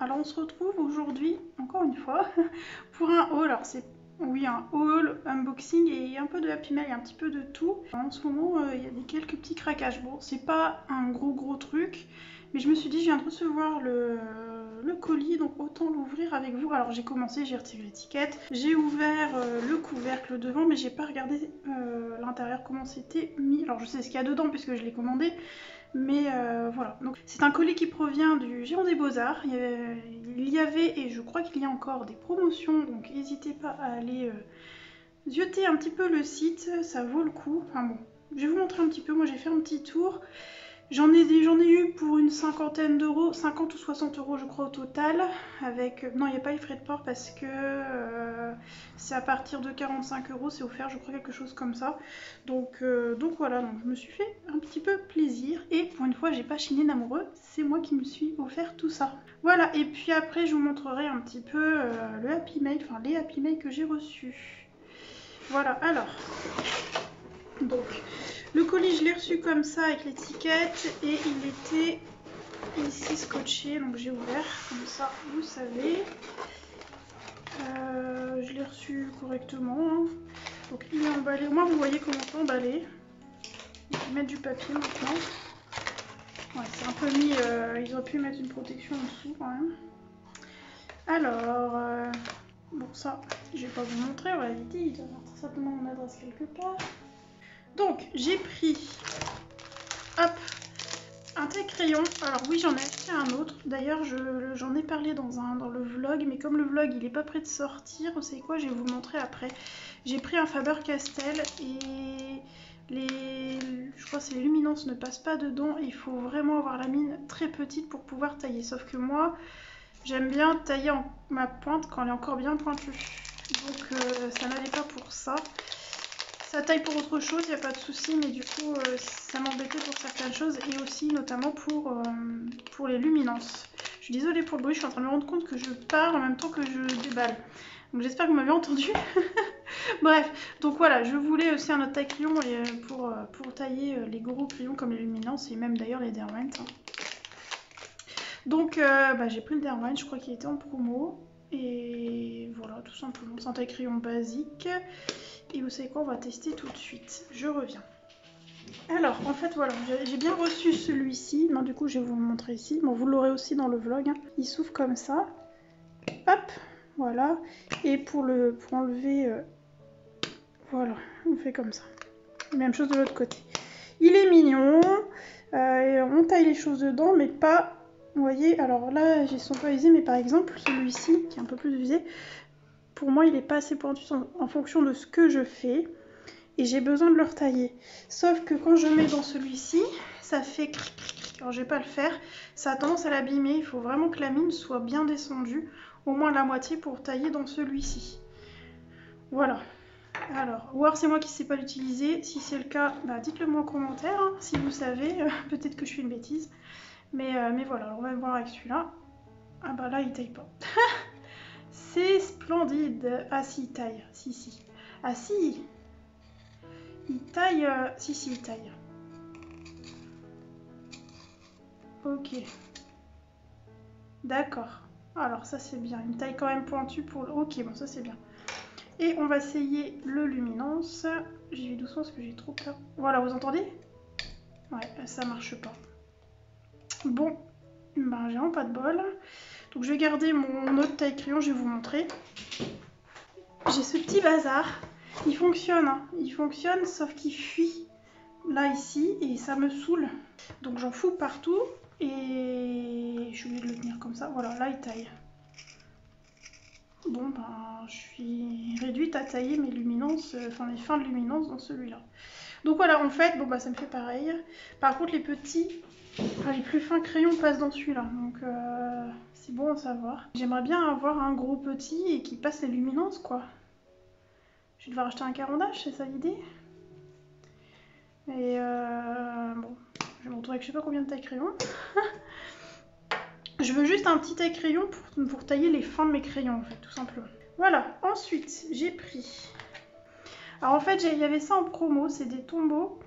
Alors on se retrouve aujourd'hui, encore une fois, pour un haul. Alors c'est oui, un haul, unboxing et un peu de Happy Mail un petit peu de tout. En ce moment, euh, il y a des quelques petits craquages. Bon, c'est pas un gros gros truc, mais je me suis dit, je viens de recevoir le, le colis, donc autant l'ouvrir avec vous. Alors j'ai commencé, j'ai retiré l'étiquette, j'ai ouvert euh, le couvercle devant, mais j'ai pas regardé euh, l'intérieur comment c'était mis. Alors je sais ce qu'il y a dedans puisque je l'ai commandé, mais euh, voilà. Donc c'est un colis qui provient du Géant des Beaux-Arts. Il, y avait, et je crois qu'il y a encore des promotions, donc n'hésitez pas à aller zioter un petit peu le site, ça vaut le coup. Enfin bon, je vais vous montrer un petit peu. Moi j'ai fait un petit tour. J'en ai, eu pour une cinquantaine d'euros, 50 ou 60 euros je crois au total. Avec Non, il n'y a pas les frais de port parce que euh, c'est à partir de 45 euros, c'est offert, je crois quelque chose comme ça. Donc, euh, donc voilà, donc je me suis fait un petit peu plaisir. Et pour une fois, j'ai pas chiné d'amoureux, c'est moi qui me suis offert tout ça. Voilà, et puis après, je vous montrerai un petit peu euh, le Happy Mail, enfin les Happy Mail que j'ai reçus. Voilà, alors. Donc, le colis, je l'ai reçu comme ça avec l'étiquette et il était ici scotché. Donc j'ai ouvert comme ça, vous savez. Euh, je l'ai reçu correctement. Hein. Donc il est emballé. Au moins vous voyez comment c'est emballé. Vais mettre du papier maintenant. Ouais, c'est un peu mis. Euh, ils auraient pu mettre une protection en dessous quand même. Alors, euh, bon ça, je vais pas vous montrer, on va éviter. Il doit avoir certainement mon adresse quelque part. Donc, j'ai pris un taille crayon. Alors oui, j'en ai acheté un autre. D'ailleurs, j'en ai parlé dans, le vlog, mais comme le vlog, il est pas prêt de sortir, vous savez quoi, je vais vous montrer après. J'ai pris un Faber-Castell et les, je crois que les luminances ne passent pas dedans. Il faut vraiment avoir la mine très petite pour pouvoir tailler. Sauf que moi, j'aime bien tailler ma pointe quand elle est encore bien pointue. Donc euh, ça n'allait pas pour ça. Ça taille pour autre chose, il n'y a pas de souci, mais du coup, euh, ça m'embêtait pour certaines choses et aussi notamment pour, euh, pour les luminances. Je suis désolée pour le bruit, je suis en train de me rendre compte que je parle en même temps que je déballe. Donc j'espère que vous m'avez entendu. Bref, donc voilà, je voulais aussi un autre taille euh, pour, pour tailler les gros crayons comme les luminances et même d'ailleurs les Derwent. Hein. Donc bah, j'ai pris le Derwent, je crois qu'il était en promo. Et voilà, tout simplement, c'est un taille crayon basique. Et vous savez quoi, on va tester tout de suite. Je reviens. Alors, en fait, voilà, j'ai bien reçu celui-ci. Non, du coup, je vais vous le montrer ici. Bon, vous l'aurez aussi dans le vlog. Hein. Il s'ouvre comme ça. Hop, voilà. Et pour, le, pour enlever, euh, voilà, on fait comme ça. Même chose de l'autre côté. Il est mignon. Euh, on taille les choses dedans, mais pas... Vous voyez, alors là, ils sont pas usés, mais par exemple, celui-ci, qui est un peu plus usé, pour moi, il n'est pas assez pointu en, fonction de ce que je fais. Et j'ai besoin de le retailler. Sauf que quand je mets dans celui-ci, ça fait cric, cric, Alors, je vais pas le faire. Ça a tendance à l'abîmer. Il faut vraiment que la mine soit bien descendue. Au moins la moitié pour tailler dans celui-ci. Voilà. Alors, ou alors c'est moi qui ne sais pas l'utiliser. Si c'est le cas, bah, dites-le moi en commentaire. Hein, si vous savez, peut-être que je fais une bêtise. Mais, euh, mais voilà, on va voir avec celui-là. Ah bah là, il taille pas. C'est splendide. Ah si, il taille. Si, si. Ah si. Il taille. Euh, si, si, il taille. Ok. D'accord. Alors ça c'est bien. Une taille quand même pointue pour le... Ok, bon ça c'est bien. Et on va essayer le luminance. J'y vais doucement parce que j'ai trop peur. Voilà, vous entendez? Ouais, ça marche pas. Bon, ben j'ai vraiment pas de bol. Donc je vais garder mon autre taille crayon, je vais vous montrer. J'ai ce petit bazar. Il fonctionne, hein. il fonctionne, sauf qu'il fuit là ici et ça me saoule. Donc j'en fous partout et je suis obligée de le tenir comme ça. Voilà, là il taille. Bon ben je suis réduite à tailler mes luminances, euh, enfin les fins de luminance dans celui-là. Donc voilà, en fait, bon bah ça me fait pareil. Par contre les petits, les plus fins crayons passent dans celui-là. Donc euh, c'est bon à savoir. J'aimerais bien avoir un gros petit et qui passe les luminances, quoi. Je vais devoir acheter un carondage, c'est ça l'idée? Et euh, bon, je vais me retrouver avec je sais pas combien de taille crayon. je veux juste un petit taille crayon pour, pour tailler les fins de mes crayons, en fait, tout simplement. Voilà, ensuite, j'ai pris... Alors en fait, il y avait ça en promo, c'est des tombeaux,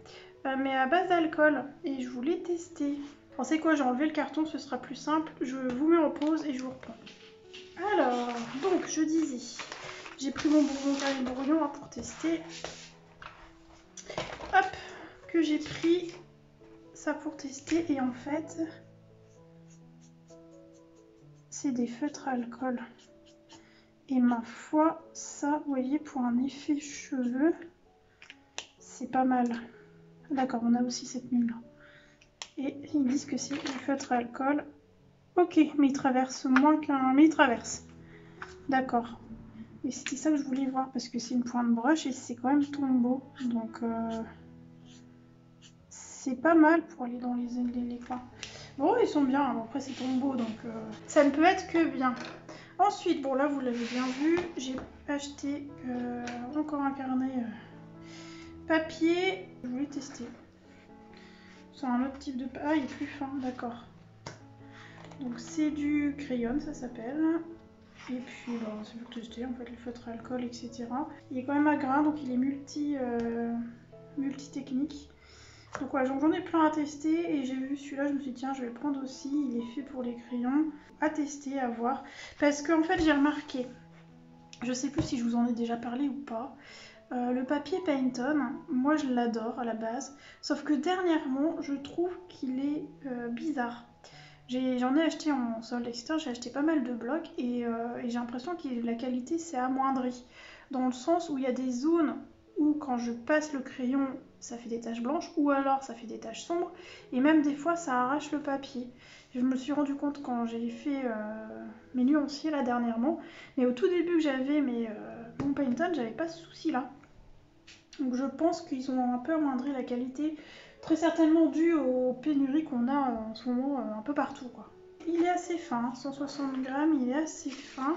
euh, mais à base d'alcool. Et je voulais tester. Pensez quoi, j'ai enlevé le carton, ce sera plus simple. Je vous mets en pause et je vous reprends. Alors, donc, je disais, j'ai pris mon bourbon carré bourillon hein, pour tester. Hop, que j'ai pris ça pour tester et en fait, c'est des feutres à alcool. Et ma foi, ça, vous voyez, pour un effet cheveux, c'est pas mal. D'accord, on a aussi cette mine là. Et ils disent que c'est du feutre à alcool. Ok, mais il traverse moins qu'un... Mais il traverse. D'accord. Et c'était ça que je voulais voir parce que c'est une pointe brush et c'est quand même tombeau. Donc euh, c'est pas mal pour aller dans les, les, les coins. Bon, ils sont bien. après, c'est tombeau donc euh, ça ne peut être que bien. Ensuite, bon là vous l'avez bien vu, j'ai acheté euh, encore un carnet papier. Je voulais tester. C'est un autre type de... Ah, il est plus fin, d'accord. Donc c'est du crayon, ça s'appelle. Et puis, bah, c'est pour tester, en fait, le feutre alcool, etc. Il est quand même à grain, donc il est multi, euh, multi technique. Donc voilà, j'en ai plein à tester et j'ai vu celui-là, je me suis dit tiens, je vais le prendre aussi. Il est fait pour les crayons, à tester, à voir. Parce qu'en fait, j'ai remarqué, je sais plus si je vous en ai déjà parlé ou pas, euh, le papier Payton, moi je l'adore à la base, sauf que dernièrement je trouve qu'il est euh, bizarre. J'en ai, acheté en solde externe, j'ai acheté pas mal de blocs et, euh, et j'ai l'impression que la qualité s'est amoindrie. Dans le sens où il y a des zones où quand je passe le crayon ça fait des taches blanches ou alors ça fait des taches sombres et même des fois ça arrache le papier. Je me suis rendu compte quand j'ai fait mes nuanciers là dernièrement, mais au tout début que j'avais mes mon Payton, j'avais pas ce souci là. Donc je pense qu'ils ont un peu amoindri la qualité, très certainement dû aux pénuries qu'on a en ce moment euh, un peu partout. Il est assez fin, 160 grammes, il est assez fin.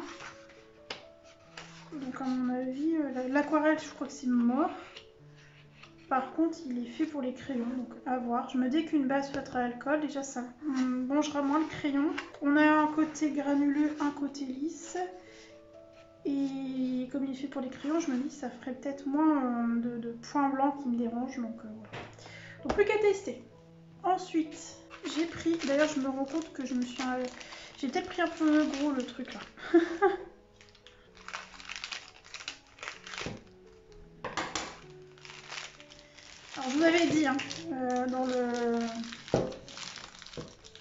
Donc à mon avis, euh, l'aquarelle je crois que c'est mort. Par contre, il est fait pour les crayons, donc à voir. Je me dis qu'une base feutre à alcool, déjà ça mangera moins le crayon. On a un côté granuleux, un côté lisse. Et comme il fait pour les crayons, je me dis que ça ferait peut-être moins euh, de, points blancs qui me dérangent. Donc, euh, voilà. donc plus qu'à tester. Ensuite, j'ai pris. D'ailleurs, je me rends compte que je me suis. J'ai peut-être pris un peu gros le truc là. Alors, je vous avais dit hein, euh, dans le.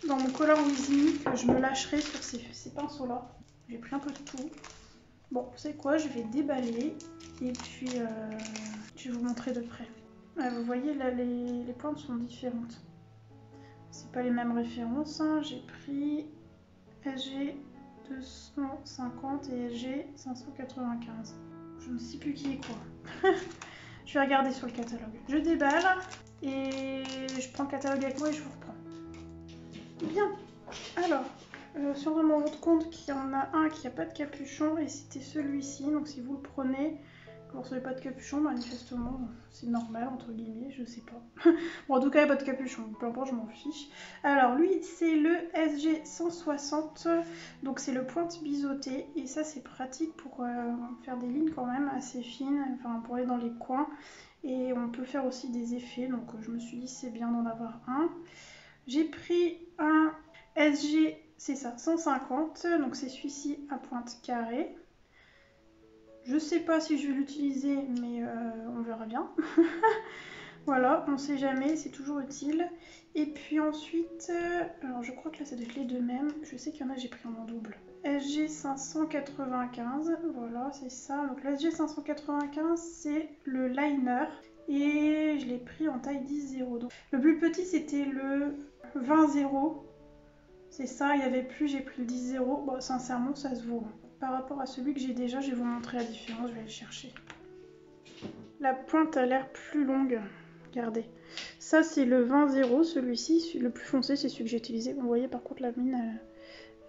Dans mon Color With que je me lâcherais sur ces, ces pinceaux là. J'ai pris un peu de tout. Bon, savez quoi, je vais déballer et puis euh, je vais vous montrer de près. Vous voyez là, les, pointes sont différentes. C'est pas les mêmes références. Hein. J'ai pris SG 250 et SG 595. Je ne sais plus qui est quoi. je vais regarder sur le catalogue. Je déballe et je prends le catalogue avec moi et je vous reprends. Bien. Alors, euh, sur mon rendre compte qu'il y en a un qui n'a pas de capuchon et c'était celui-ci. Donc si vous le prenez, vous recevez pas de capuchon, manifestement c'est normal entre guillemets, je sais pas. bon en tout cas il n'y a pas de capuchon, peu importe, je m'en fiche. Alors lui c'est le SG 160, donc c'est le pointe biseauté et ça c'est pratique pour euh, faire des lignes quand même assez fines, enfin pour aller dans les coins. Et on peut faire aussi des effets, donc je me suis dit c'est bien d'en avoir un. J'ai pris un SG c'est ça, 150, donc c'est celui-ci à pointe carrée. Je sais pas si je vais l'utiliser, mais euh, on verra bien. voilà, on sait jamais, c'est toujours utile. Et puis ensuite, euh, alors je crois que là ça doit être les deux mêmes. Je sais qu'il y en a, j'ai pris en double. SG 595, voilà, c'est ça. Donc l'SG 595, c'est le liner. Et je l'ai pris en taille 10-0. Le plus petit, c'était le 20-0. C'est ça, il n'y avait plus, j'ai pris le 10-0. Bon, sincèrement, ça se vaut. Par rapport à celui que j'ai déjà, je vais vous montrer la différence, je vais aller chercher. La pointe a l'air plus longue. Regardez. Ça, c'est le 20-0, celui-ci. Le plus foncé, c'est celui que j'ai utilisé. Vous voyez, par contre, la mine,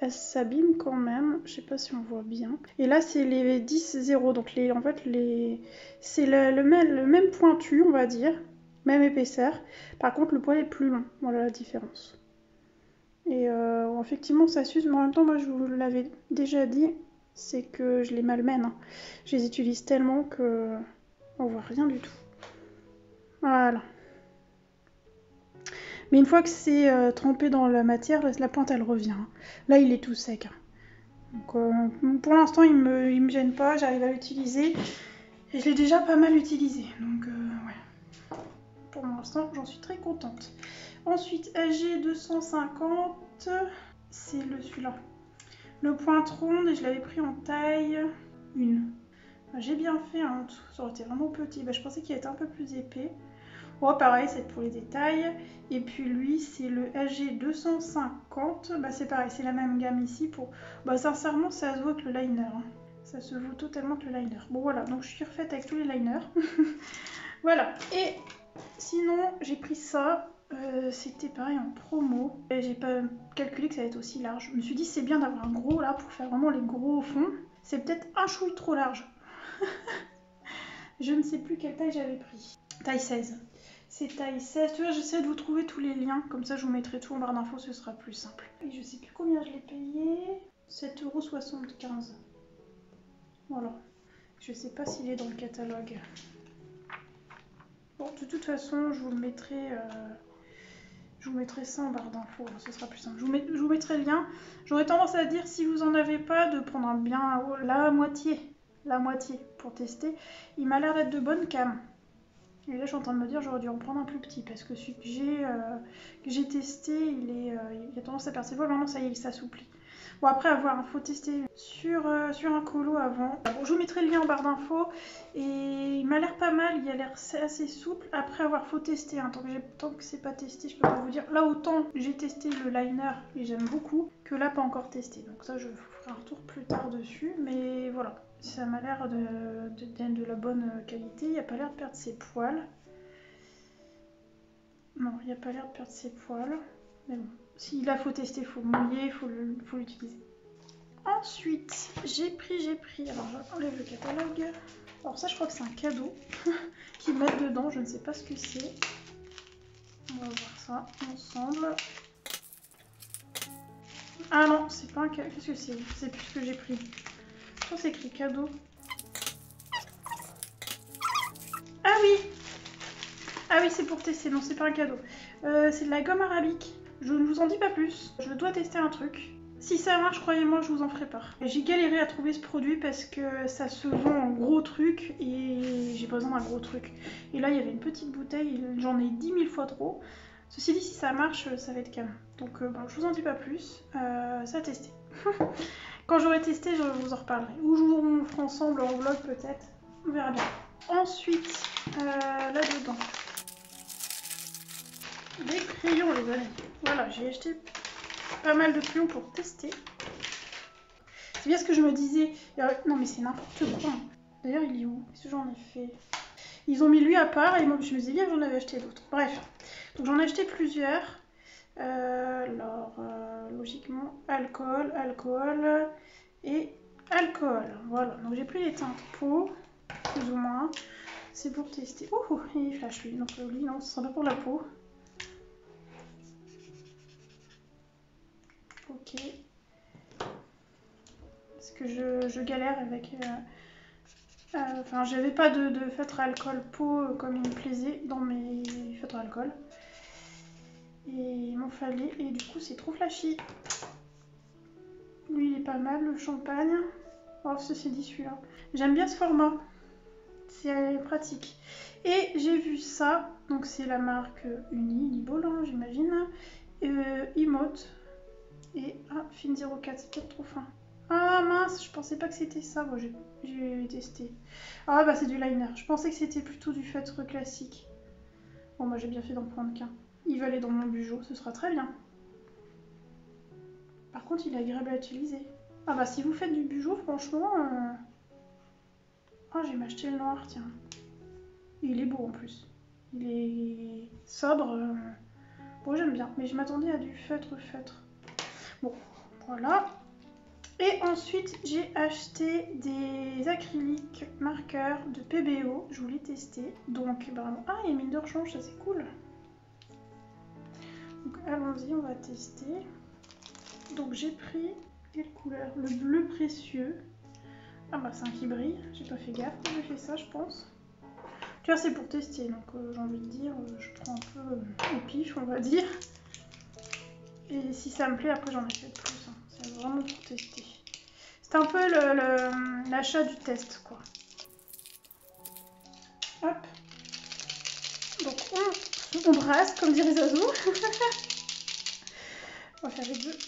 elle, s'abîme quand même. Je sais pas si on voit bien. Et là, c'est les 10-0. Donc, les, en fait, les... c'est le, le même pointu, on va dire. Même épaisseur. Par contre, le poil est plus long. Voilà la différence. Et euh, effectivement, ça s'use, mais en même temps, moi je vous l'avais déjà dit, c'est que je les malmène. Hein. Je les utilise tellement que on voit rien du tout. Voilà. Mais une fois que c'est euh, trempé dans la matière, la pointe elle revient. Là il est tout sec. Donc, euh, pour l'instant il me, me gêne pas, j'arrive à l'utiliser. Et je l'ai déjà pas mal utilisé. Donc ouais. Pour l'instant j'en suis très contente. Ensuite AG 250, c'est le celui-là. Le pointe ronde et je l'avais pris en taille une. J'ai bien fait, hein, ça aurait été vraiment petit. Bah, je pensais qu'il était un peu plus épais. Bon, pareil, c'est pour les détails. Et puis lui, c'est le AG 250. Bah, c'est pareil, c'est la même gamme ici. Pour... Bah, sincèrement, ça se voit que le liner. Hein. Ça se vaut totalement que le liner. Bon, voilà, donc je suis refaite avec tous les liners. voilà. Et sinon, j'ai pris ça. Euh, c'était pareil en promo. J'ai pas calculé que ça allait être aussi large. Je me suis dit, c'est bien d'avoir un gros là pour faire vraiment les gros fonds. C'est peut-être un chouille trop large. je ne sais plus quelle taille j'avais pris. Taille 16. C'est taille 16. Tu vois, j'essaie de vous trouver tous les liens. Comme ça, je vous mettrai tout en barre d'infos, ce sera plus simple. Et je sais plus combien je l'ai payé. 7,75€. Voilà. Je sais pas s'il est dans le catalogue. Bon, de toute façon, je vous le mettrai... Euh, je vous mettrai ça en barre d'infos, ce sera plus simple. Je vous, mettrai le lien. J'aurais tendance à dire, si vous en avez pas, de prendre un bien la moitié. La moitié pour tester. Il m'a l'air d'être de bonne cam. Et là, je suis en train de me dire, j'aurais dû en prendre un plus petit parce que celui que j'ai euh, testé, il, est, euh, il a tendance à voiles. Maintenant, ça y est, il s'assouplit. Bon, après avoir, il faut tester sur, euh, sur un colo avant. Bon, je vous mettrai le lien en barre d'infos. Et il m'a l'air pas mal, il a l'air assez souple. Après avoir, faut tester. Hein. Tant que, tant que c'est pas testé, je peux pas vous dire. Là, autant j'ai testé le liner et j'aime beaucoup, que là, pas encore testé. Donc ça, je vous ferai un retour plus tard dessus. Mais voilà, ça m'a l'air de, de, de, la bonne qualité. Il a pas l'air de perdre ses poils. Non, il a pas l'air de perdre ses poils. Mais bon, s'il a faut tester, faut mouiller, faut faut l'utiliser. Ensuite, j'ai pris, j'ai pris. Alors, j'enlève le catalogue. Alors ça, je crois que c'est un cadeau qu'ils mettent dedans. Je ne sais pas ce que c'est. On va voir ça ensemble. Ah non, c'est pas un cadeau. Qu'est-ce que c'est? C'est plus ce que j'ai pris. Je que c'est écrit cadeau. Ah oui Ah oui, c'est pour tester. Non, c'est pas un cadeau. Euh, c'est de la gomme arabique. Je ne vous en dis pas plus. Je dois tester un truc. Si ça marche, croyez-moi, je vous en ferai part. J'ai galéré à trouver ce produit parce que ça se vend en gros truc et j'ai besoin d'un gros truc. Et là, il y avait une petite bouteille, j'en ai 10 000 fois trop. Ceci dit, si ça marche, ça va être calme. Donc, euh, bon, je vous en dis pas plus. Euh, ça à tester. Quand j'aurai testé, je vous en reparlerai. Ou je vous ferai ensemble en vlog peut-être. On verra bien. Ensuite, euh, là-dedans, des crayons les amis. Voilà, j'ai acheté pas mal de crayons pour tester. C'est bien ce que je me disais. Non mais c'est n'importe quoi. D'ailleurs il est où? Qu'est-ce que j'en ai fait? Ils ont mis lui à part et moi je me disais bien que j'en avais acheté d'autres. Bref, donc j'en ai acheté plusieurs. Euh, alors, euh, logiquement, alcool, alcool et alcool. Voilà, donc j'ai pris les teintes peau, plus ou moins. C'est pour tester. Ouh, il flash lui. Donc lui, non, ce sera pas pour la peau. Ok. Parce que je, galère avec... Euh, euh, enfin, j'avais pas de, de feutre alcool peau comme il me plaisait dans mes feutres alcool. Et il m'en fallait. Et du coup, c'est trop flashy. Lui, il est pas mal, le champagne. Oh, c'est dit celui-là. J'aime bien ce format. C'est pratique. Et j'ai vu ça. Donc, c'est la marque Uni, Libol, hein, j'imagine. Euh, Emote. Et ah, fin 04, c'est peut-être trop fin. Ah mince, je pensais pas que c'était ça. Bon, j'ai testé. Ah bah c'est du liner. Je pensais que c'était plutôt du feutre classique. Bon bah j'ai bien fait d'en prendre qu'un. Il va aller dans mon bugeot, ce sera très bien. Par contre, il est agréable à utiliser. Ah bah si vous faites du bugeot, franchement... Euh... Ah, j'ai m'acheter le noir, tiens. Il est beau en plus. Il est sobre. Euh. Bon, j'aime bien, mais je m'attendais à du feutre-feutre. Voilà. Et ensuite, j'ai acheté des acryliques marqueurs de PBO. Je voulais tester. Donc, ah, il y a une mine de rechange, ça c'est cool. Donc, allons-y, on va tester. Donc, j'ai pris quelle couleur? Le bleu précieux. Ah bah, c'est un qui brille. J'ai pas fait gaffe quand j'ai fait ça, je pense. Tu vois, c'est pour tester, donc euh, j'ai envie de dire, euh, je prends un peu euh, au pif, on va dire. Et si ça me plaît, après j'en achète plus. hein. C'est vraiment pour tester. C'est un peu l'achat du test, quoi. Hop. Donc on, brasse, comme dirait Zazo. on va faire les deux.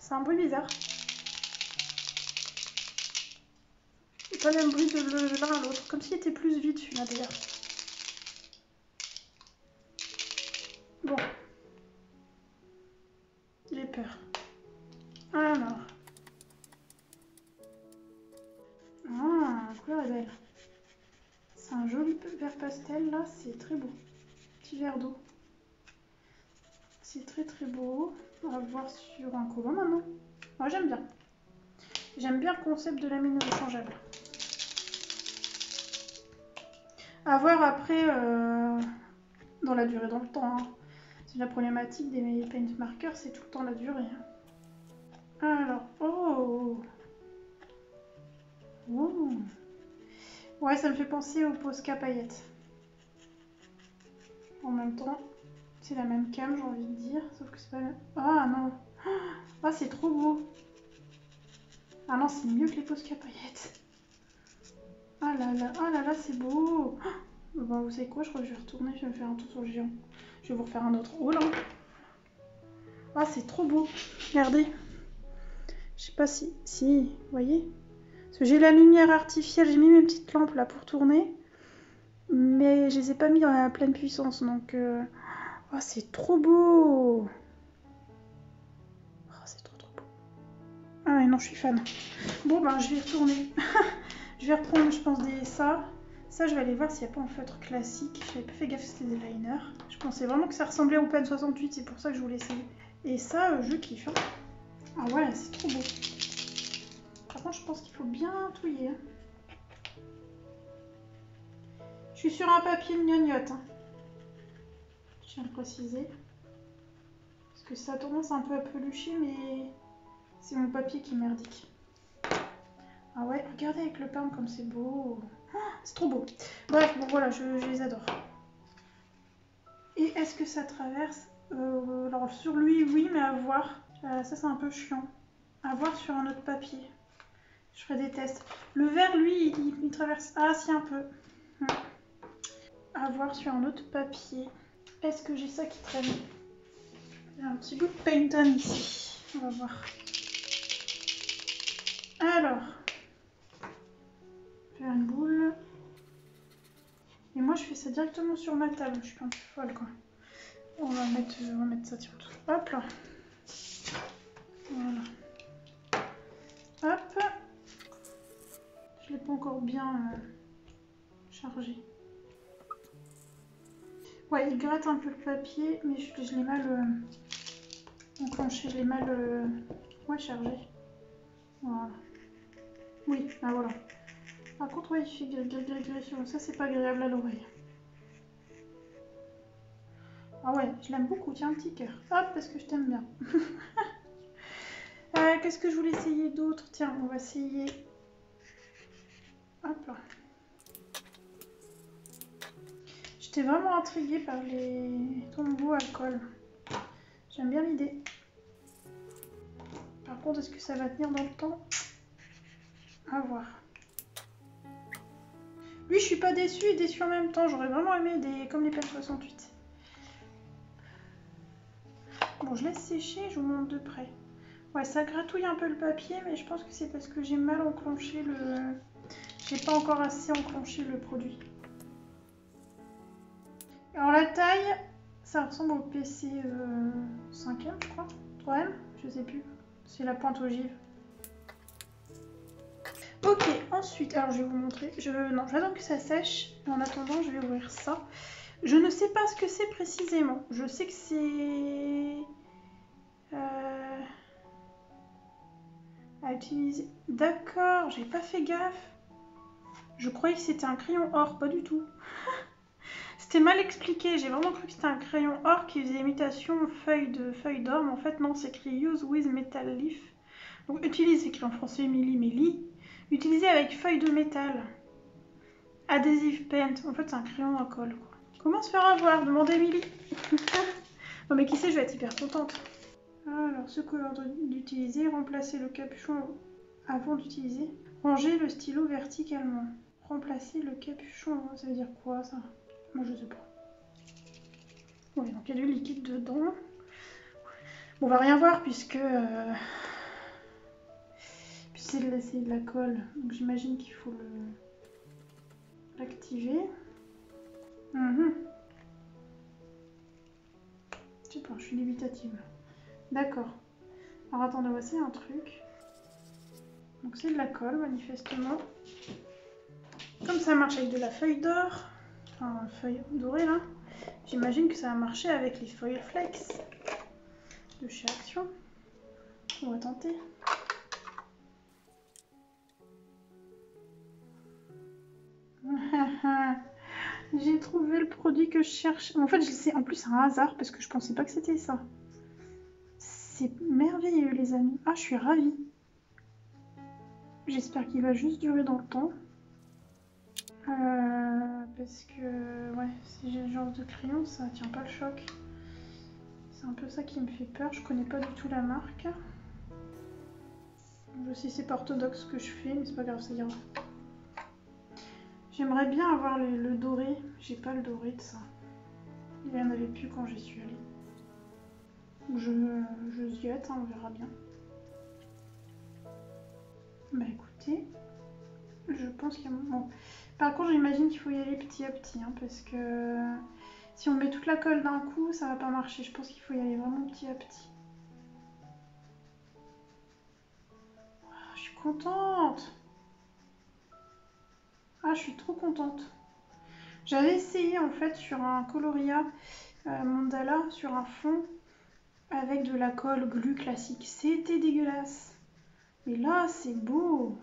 C'est un bruit bizarre. C'est pas le même bruit de l'un à l'autre. Comme s'il était plus vite celui-là d'ailleurs. Peur. Alors. Ah, la couleur est belle. C'est un joli vert pastel là, c'est très beau. Petit verre d'eau. C'est très très beau. On va voir sur un collant maintenant. Moi j'aime bien. J'aime bien le concept de la mine rechangeable. À voir après euh, dans la durée dans le temps. hein. La problématique des paint markers, c'est tout le temps la durée. Alors, oh Oh Ouais, ça me fait penser au Posca paillettes. En même temps, c'est la même cam, j'ai envie de dire, sauf que c'est pas la même. Ah non Ah, c'est trop beau Ah non, c'est mieux que les Posca paillettes. Ah là là, ah là là, c'est beau Bon, vous savez quoi, je crois que je vais retourner, je vais me faire un tour sur le géant. Je vais vous refaire un autre haul. hein. Ah, c'est trop beau Regardez Je sais pas si... Si, vous voyez Parce que j'ai la lumière artificielle, j'ai mis mes petites lampes là pour tourner. Mais je les ai pas mis à pleine puissance, donc... euh, Oh, c'est trop beau Oh, c'est trop trop beau. Ah ouais, non, je suis fan. Bon, ben, je vais retourner. je vais reprendre, je pense, des ça. Ça, je vais aller voir s'il n'y a pas un feutre classique. Je n'avais pas fait gaffe c'était des liners. Je pensais vraiment que ça ressemblait au Pen 68, c'est pour ça que je voulais essayer. Et ça, euh, je kiffe. hein. Ah ouais, c'est trop beau. Par contre, je pense qu'il faut bien touiller. hein. Je suis sur un papier gnognotte. hein. Je tiens à le préciser. Parce que ça a tendance un peu à pelucher, mais c'est mon papier qui merdique. Ah ouais, regardez avec le pain comme c'est beau. Ah, c'est trop beau. Bref, bon voilà, je, les adore. Et est-ce que ça traverse Euh, Alors sur lui, oui, mais à voir. Euh, ça, c'est un peu chiant. À voir sur un autre papier. Je ferai des tests. Le vert, lui, il, traverse. Ah, si, un peu. Hmm. À voir sur un autre papier. Est-ce que j'ai ça qui traîne? Il y a un petit bout de paint on ici. On va voir. Alors. Faire une boule. Et moi, je fais ça directement sur ma table. Je suis un peu folle, quoi. On va mettre, on va mettre ça, tiens. Hop là. Voilà. Hop. Je l'ai pas encore bien euh, chargé. Ouais, il gratte un peu le papier, mais je, l'ai mal euh, enclenché, je l'ai mal euh, ouais, chargé. Voilà. Oui, ah voilà. Par contre, ouais, il fait gris, gris, gris, gris sur- Ça, c'est pas agréable à l'oreille. Ah ouais, je l'aime beaucoup. Tiens, un petit cœur. Hop, parce que je t'aime bien. Euh, Qu'est-ce que je voulais essayer d'autre? Tiens, on va essayer. Hop là. J'étais vraiment intriguée par les tombeaux alcool. J'aime bien l'idée. Par contre, est-ce que ça va tenir dans le temps? À voir. Lui, je suis pas déçue et déçue en même temps. J'aurais vraiment aimé des comme les pen 68. Bon, je laisse sécher, je vous montre de près. Ouais, ça gratouille un peu le papier, mais je pense que c'est parce que j'ai mal enclenché le... J'ai pas encore assez enclenché le produit. Alors la taille, ça ressemble au PC euh, 5ème, je crois. 3ème, je sais plus. C'est la pointe ogive. Ok, ensuite, alors je vais vous montrer. Je, non, j'attends que ça sèche. En attendant, je vais ouvrir ça. Je ne sais pas ce que c'est précisément. Je sais que c'est... Euh, à utiliser. D'accord, j'ai pas fait gaffe. Je croyais que c'était un crayon or, pas du tout. c'était mal expliqué, j'ai vraiment cru que c'était un crayon or qui faisait imitation feuille de feuille d'or, mais en fait non, c'est écrit use with metal leaf. Donc utilise, écrit en français milli milli. Utilisé avec feuille de métal. Adhesive Paint. En fait, c'est un crayon à colle. Quoi. Comment se faire avoir? Demandez Emily. non, mais qui sait, je vais être hyper contente. Alors, ce que d'utiliser, remplacer le capuchon avant d'utiliser. Ranger le stylo verticalement. Remplacer le capuchon, ça veut dire quoi ça? Moi je sais pas. Oui, donc il y a du liquide dedans. On va rien voir puisque, euh... c'est de, la colle. Donc j'imagine qu'il faut l'activer. Mhm. Je sais pas, je suis débitative. D'accord. Alors attendez, voici un truc. Donc c'est de la colle manifestement. Comme ça marche avec de la feuille d'or, enfin feuille dorée là, j'imagine que ça va marcher avec les feuilles flex de chez Action. On va tenter. J'ai trouvé le produit que je cherche. En fait, c'est en plus un hasard parce que je pensais pas que c'était ça. C'est merveilleux les amis. Ah, je suis ravie. J'espère qu'il va juste durer dans le temps. Euh, parce que, ouais, si j'ai le genre de crayon, ça tient pas le choc. C'est un peu ça qui me fait peur. Je connais pas du tout la marque. Je sais c'est pas orthodoxe ce que je fais, mais c'est pas grave, ça ira. J'aimerais bien avoir le, doré. J'ai pas le doré de ça. Il y en avait plus quand j'y suis allée. Je, je ziote, hein, on verra bien. Bah écoutez, je pense qu'il y a... Bon. Par contre, j'imagine qu'il faut y aller petit à petit, hein, parce que si on met toute la colle d'un coup, ça va pas marcher. Je pense qu'il faut y aller vraiment petit à petit. Ah, je suis contente Ah, je suis trop contente J'avais essayé en fait sur un coloria euh, mandala, sur un fond, avec de la colle glu classique. C'était dégueulasse mais là, c'est beau.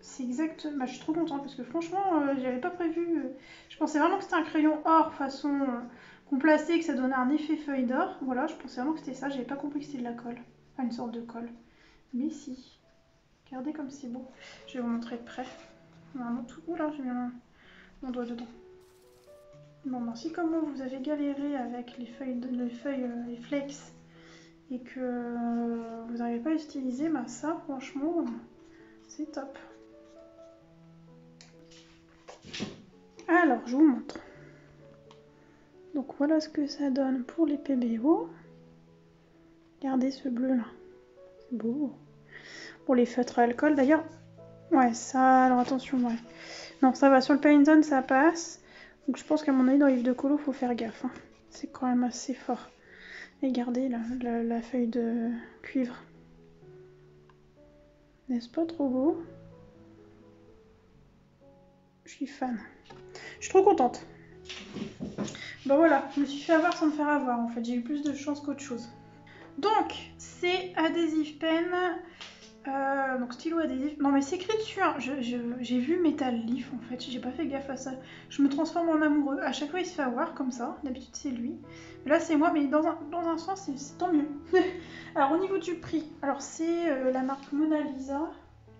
C'est exact. Bah, je suis trop contente parce que franchement, euh, j'avais pas prévu. Je pensais vraiment que c'était un crayon or façon euh, que ça donnait un effet feuille d'or. Voilà, je pensais vraiment que c'était ça. J'avais pas compris que c'était de la colle. Enfin, une sorte de colle. Mais si. Regardez comme c'est beau. Je vais vous montrer de près. Oula, j'ai mis mon doigt dedans. Bon, ben, si comme moi vous avez galéré avec les feuilles, de... les les flex et que vous n'arrivez pas à utiliser, bah ça franchement c'est top. Alors je vous montre. Donc voilà ce que ça donne pour les PBO. Regardez ce bleu là. C'est beau. Pour les feutres à alcool d'ailleurs. Ouais ça, alors attention, ouais. Non ça va, sur le Painton ça passe. Donc je pense qu'à mon avis dans les livre de colo faut faire gaffe. Hein. C'est quand même assez fort. Regardez la, la, feuille de cuivre. N'est-ce pas trop beau? Je suis fan. Je suis trop contente. Bon voilà, je me suis fait avoir sans me faire avoir en fait. J'ai eu plus de chance qu'autre chose. Donc, c'est Adhesive Pen euh, donc stylo adhésif. Non mais c'est écrit dessus. Hein. J'ai vu Metal Leaf en fait. J'ai pas fait gaffe à ça. Je me transforme en amoureux. À chaque fois il se fait avoir comme ça. D'habitude c'est lui. là c'est moi. Mais dans un, dans un sens c'est tant mieux. alors au niveau du prix. Alors c'est euh, la marque Mona Lisa.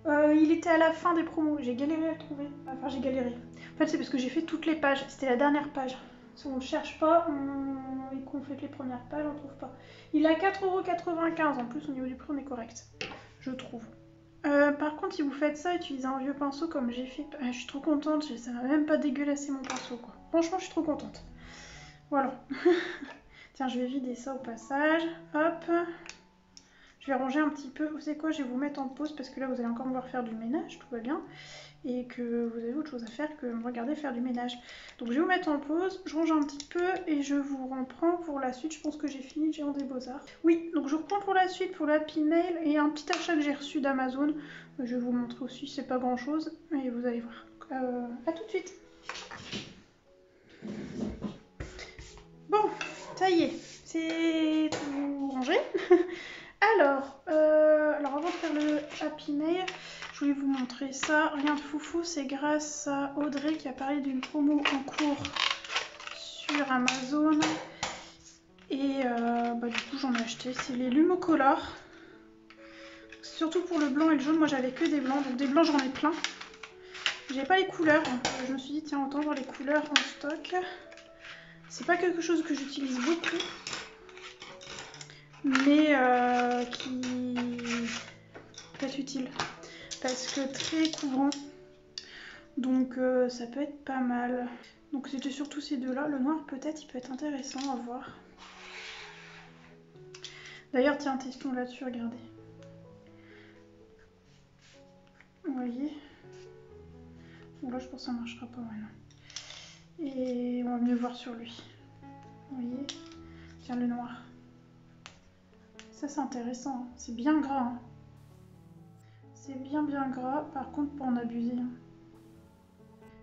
Euh, il était à la fin des promos. J'ai galéré à trouver. Enfin j'ai galéré. En fait c'est parce que j'ai fait toutes les pages. C'était la dernière page. Si on ne cherche pas et qu'on fait les premières pages, on trouve pas. Il a 4,95€ en plus au niveau du prix on est correct trouve. Euh, par contre, si vous faites ça, utilisez un vieux pinceau comme j'ai fait, ah, je suis trop contente, ça va même pas dégueulasser mon pinceau quoi. Franchement, je suis trop contente. Voilà. Tiens, je vais vider ça au passage. Hop. Je vais ranger un petit peu. Vous savez quoi Je vais vous mettre en pause parce que là, vous allez encore me voir faire du ménage, tout va bien et que vous avez autre chose à faire que me regarder faire du ménage. Donc je vais vous mettre en pause, je range un petit peu et je vous reprends pour la suite. Je pense que j'ai fini le géant des beaux-arts. Oui, donc je reprends pour la suite pour l'Happy Mail et un petit achat que j'ai reçu d'Amazon. Je vais vous montrer aussi, c'est pas grand chose, mais vous allez voir. Euh, a tout de suite Bon, ça y est, c'est tout rangé. alors, euh, alors avant de faire le Happy Mail, je voulais vous montrer ça. Rien de foufou, c'est grâce à Audrey qui a parlé d'une promo en cours sur Amazon. Et euh, bah, du coup, j'en ai acheté. C'est les Lumocolor. Surtout pour le blanc et le jaune. Moi, j'avais que des blancs. Donc des blancs, j'en ai plein. J'ai pas les couleurs, donc je me suis dit tiens autant voir les couleurs en stock. C'est pas quelque chose que j'utilise beaucoup, mais euh, qui peut être utile parce que très couvrant. Donc euh, ça peut être pas mal. Donc c'était surtout ces deux-là. Le noir peut-être il peut être intéressant à voir. D'ailleurs tiens, testons là-dessus, regardez. Vous voyez? Là je pense que ça marchera pas maintenant. Et on va mieux voir sur lui. Vous voyez? Tiens le noir. Ça c'est intéressant, c'est bien gras. C'est bien bien gras, par contre pas en abuser.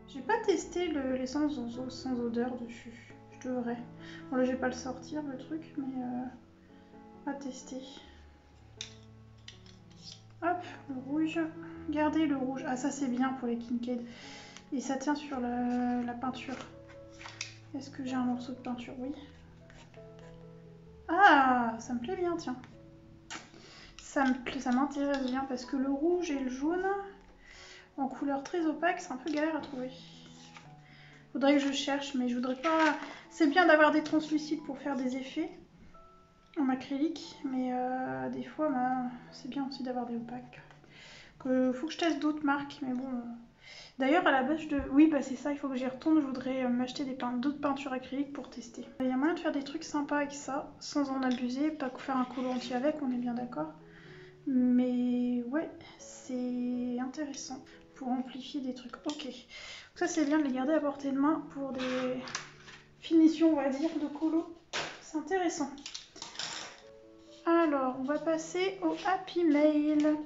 J'ai pas testé l'essence sans odeur dessus. Je devrais. Bon là je vais pas le sortir le truc, mais euh, à tester. Hop, le rouge. Regardez le rouge. Ah ça c'est bien pour les Kincaid. Et ça tient sur la, peinture. Est-ce que j'ai un morceau de peinture? Oui. Ah, ça me plaît bien, tiens. Ça m'intéresse bien parce que le rouge et le jaune en couleur très opaque, c'est un peu galère à trouver. Faudrait que je cherche, mais je voudrais pas... C'est bien d'avoir des translucides pour faire des effets en acrylique, mais euh, des fois, bah, c'est bien aussi d'avoir des opaques. Il faut que je teste d'autres marques, mais bon. D'ailleurs, à la base, de... Oui, bah c'est ça, il faut que j'y retourne. Je voudrais euh, m'acheter d'autres peintures acryliques pour tester. Il y a moyen de faire des trucs sympas avec ça, sans en abuser, pas faire un colo entier avec, on est bien d'accord. Mais ouais, c'est intéressant pour amplifier des trucs. Ok, ça c'est bien de les garder à portée de main pour des finitions, on va dire, de colo. C'est intéressant. Alors, on va passer au Happy Mail.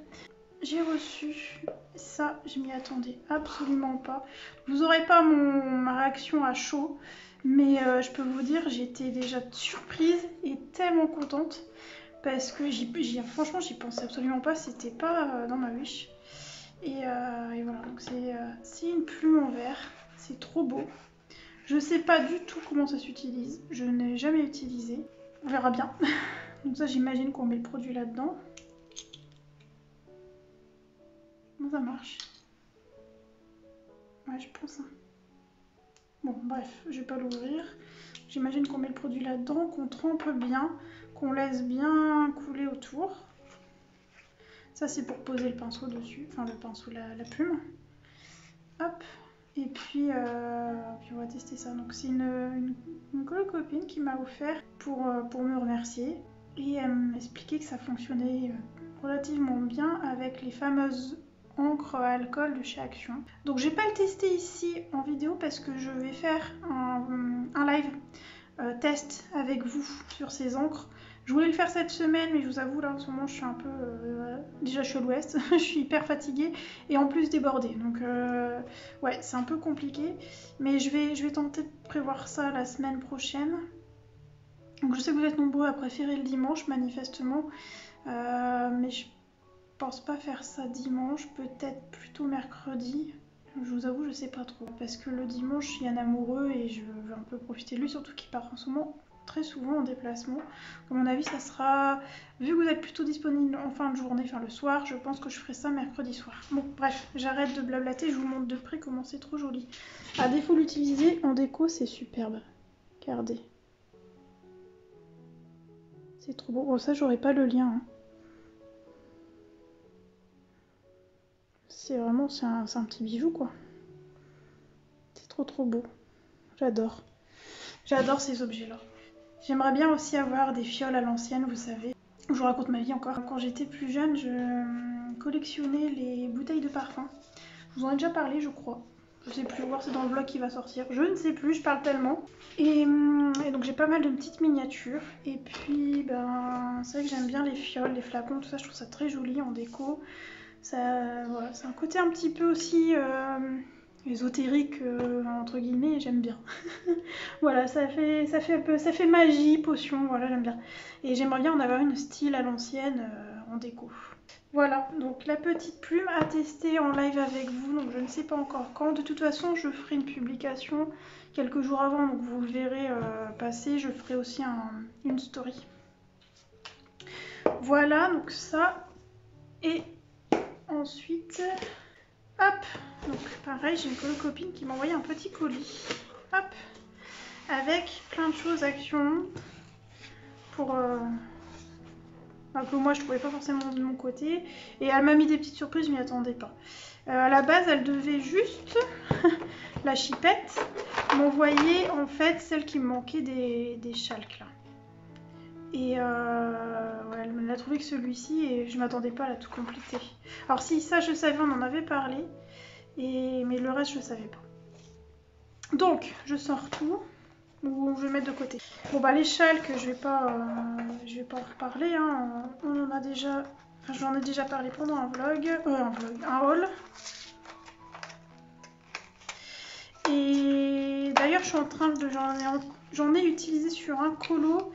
J'ai reçu ça, je m'y attendais absolument pas. Vous aurez pas mon, ma réaction à chaud, mais euh, je peux vous dire, j'étais déjà surprise et tellement contente parce que franchement, j'y pensais absolument pas, c'était pas euh, dans ma wish. Et, euh, voilà, donc c'est, une plume en verre, c'est trop beau. Je sais pas du tout comment ça s'utilise, je n'ai jamais utilisé. On verra bien. Donc ça j'imagine qu'on met le produit là-dedans. Ça marche? Ouais je pense. Hein. Bon bref, je vais pas l'ouvrir. J'imagine qu'on met le produit là-dedans, qu'on trempe bien, qu'on laisse bien couler autour. Ça c'est pour poser le pinceau dessus, enfin le pinceau, la, plume. Hop, et puis, euh, puis, on va tester ça. Donc c'est une, une, copine qui m'a offert pour, euh, pour me remercier et elle m'expliquait que ça fonctionnait euh, relativement bien avec les fameuses encres à alcool de chez Action. Donc je vais pas le tester ici en vidéo parce que je vais faire un, live euh, test avec vous sur ces encres. Je voulais le faire cette semaine mais je vous avoue là en ce moment je suis un peu... Euh, déjà je suis à l'ouest, je suis hyper fatiguée et en plus débordée. Donc ouais c'est un peu compliqué mais je vais, je vais tenter de prévoir ça la semaine prochaine. Donc je sais que vous êtes nombreux à préférer le dimanche manifestement, euh, mais je pense pas faire ça dimanche, peut-être plutôt mercredi. Je vous avoue, je sais pas trop. Parce que le dimanche, il y a un amoureux et je veux un peu profiter de lui, surtout qu'il part en ce moment très souvent en déplacement. À mon avis, ça sera, vu que vous êtes plutôt disponible en fin de journée, enfin le soir, je pense que je ferai ça mercredi soir. Bon, bref, j'arrête de blablater, je vous montre de près comment c'est trop joli. À défaut l'utiliser en déco, c'est superbe. Regardez. C'est trop beau. Bon, ça, j'aurais pas le lien. Hein. C'est vraiment, c'est un, petit bijou, quoi. C'est trop, trop beau. J'adore. J'adore ces objets-là. J'aimerais bien aussi avoir des fioles à l'ancienne, vous savez. Je vous raconte ma vie encore. Quand j'étais plus jeune, je collectionnais les bouteilles de parfum. Je vous en ai déjà parlé, je crois. Je sais plus, voir c'est dans le vlog qui va sortir. Je ne sais plus, je parle tellement. Et, hum, donc j'ai pas mal de petites miniatures. Et puis, ben, c'est vrai que j'aime bien les fioles, les flacons, tout ça. Je trouve ça très joli en déco. Ça, voilà, c'est un côté un petit peu aussi euh, ésotérique euh, entre guillemets. J'aime bien. voilà, ça fait, ça fait ça fait magie, potion. Voilà, j'aime bien. Et j'aimerais bien en avoir une style à l'ancienne euh, en déco. Voilà, donc la petite plume à tester en live avec vous, donc je ne sais pas encore quand. De toute façon, je ferai une publication quelques jours avant, donc vous le verrez euh, passer. Je ferai aussi une story. Voilà, donc ça. Et ensuite, Hop, donc pareil, j'ai une copine qui m'a envoyé un petit colis. Hop, avec plein de choses action pour euh, que moi je trouvais pas forcément de mon côté. Et elle m'a mis des petites surprises, je m'y attendais pas. Euh, à la base, elle devait juste, la chipette, m'envoyer en fait celle qui me manquait des, des chalques là. Et euh, elle m'a trouvé que celui-ci et je m'attendais pas à la tout compléter. Alors si ça je savais, on en avait parlé, mais le reste je savais pas. Donc je sors tout ou je vais mettre de côté. Bon bah les chalques je vais pas, euh, je vais pas en reparler. Hein. On en a déjà, enfin j'en ai déjà parlé pendant un vlog, un vlog, un haul. Et d'ailleurs je suis en train de, j'en ai utilisé sur un colo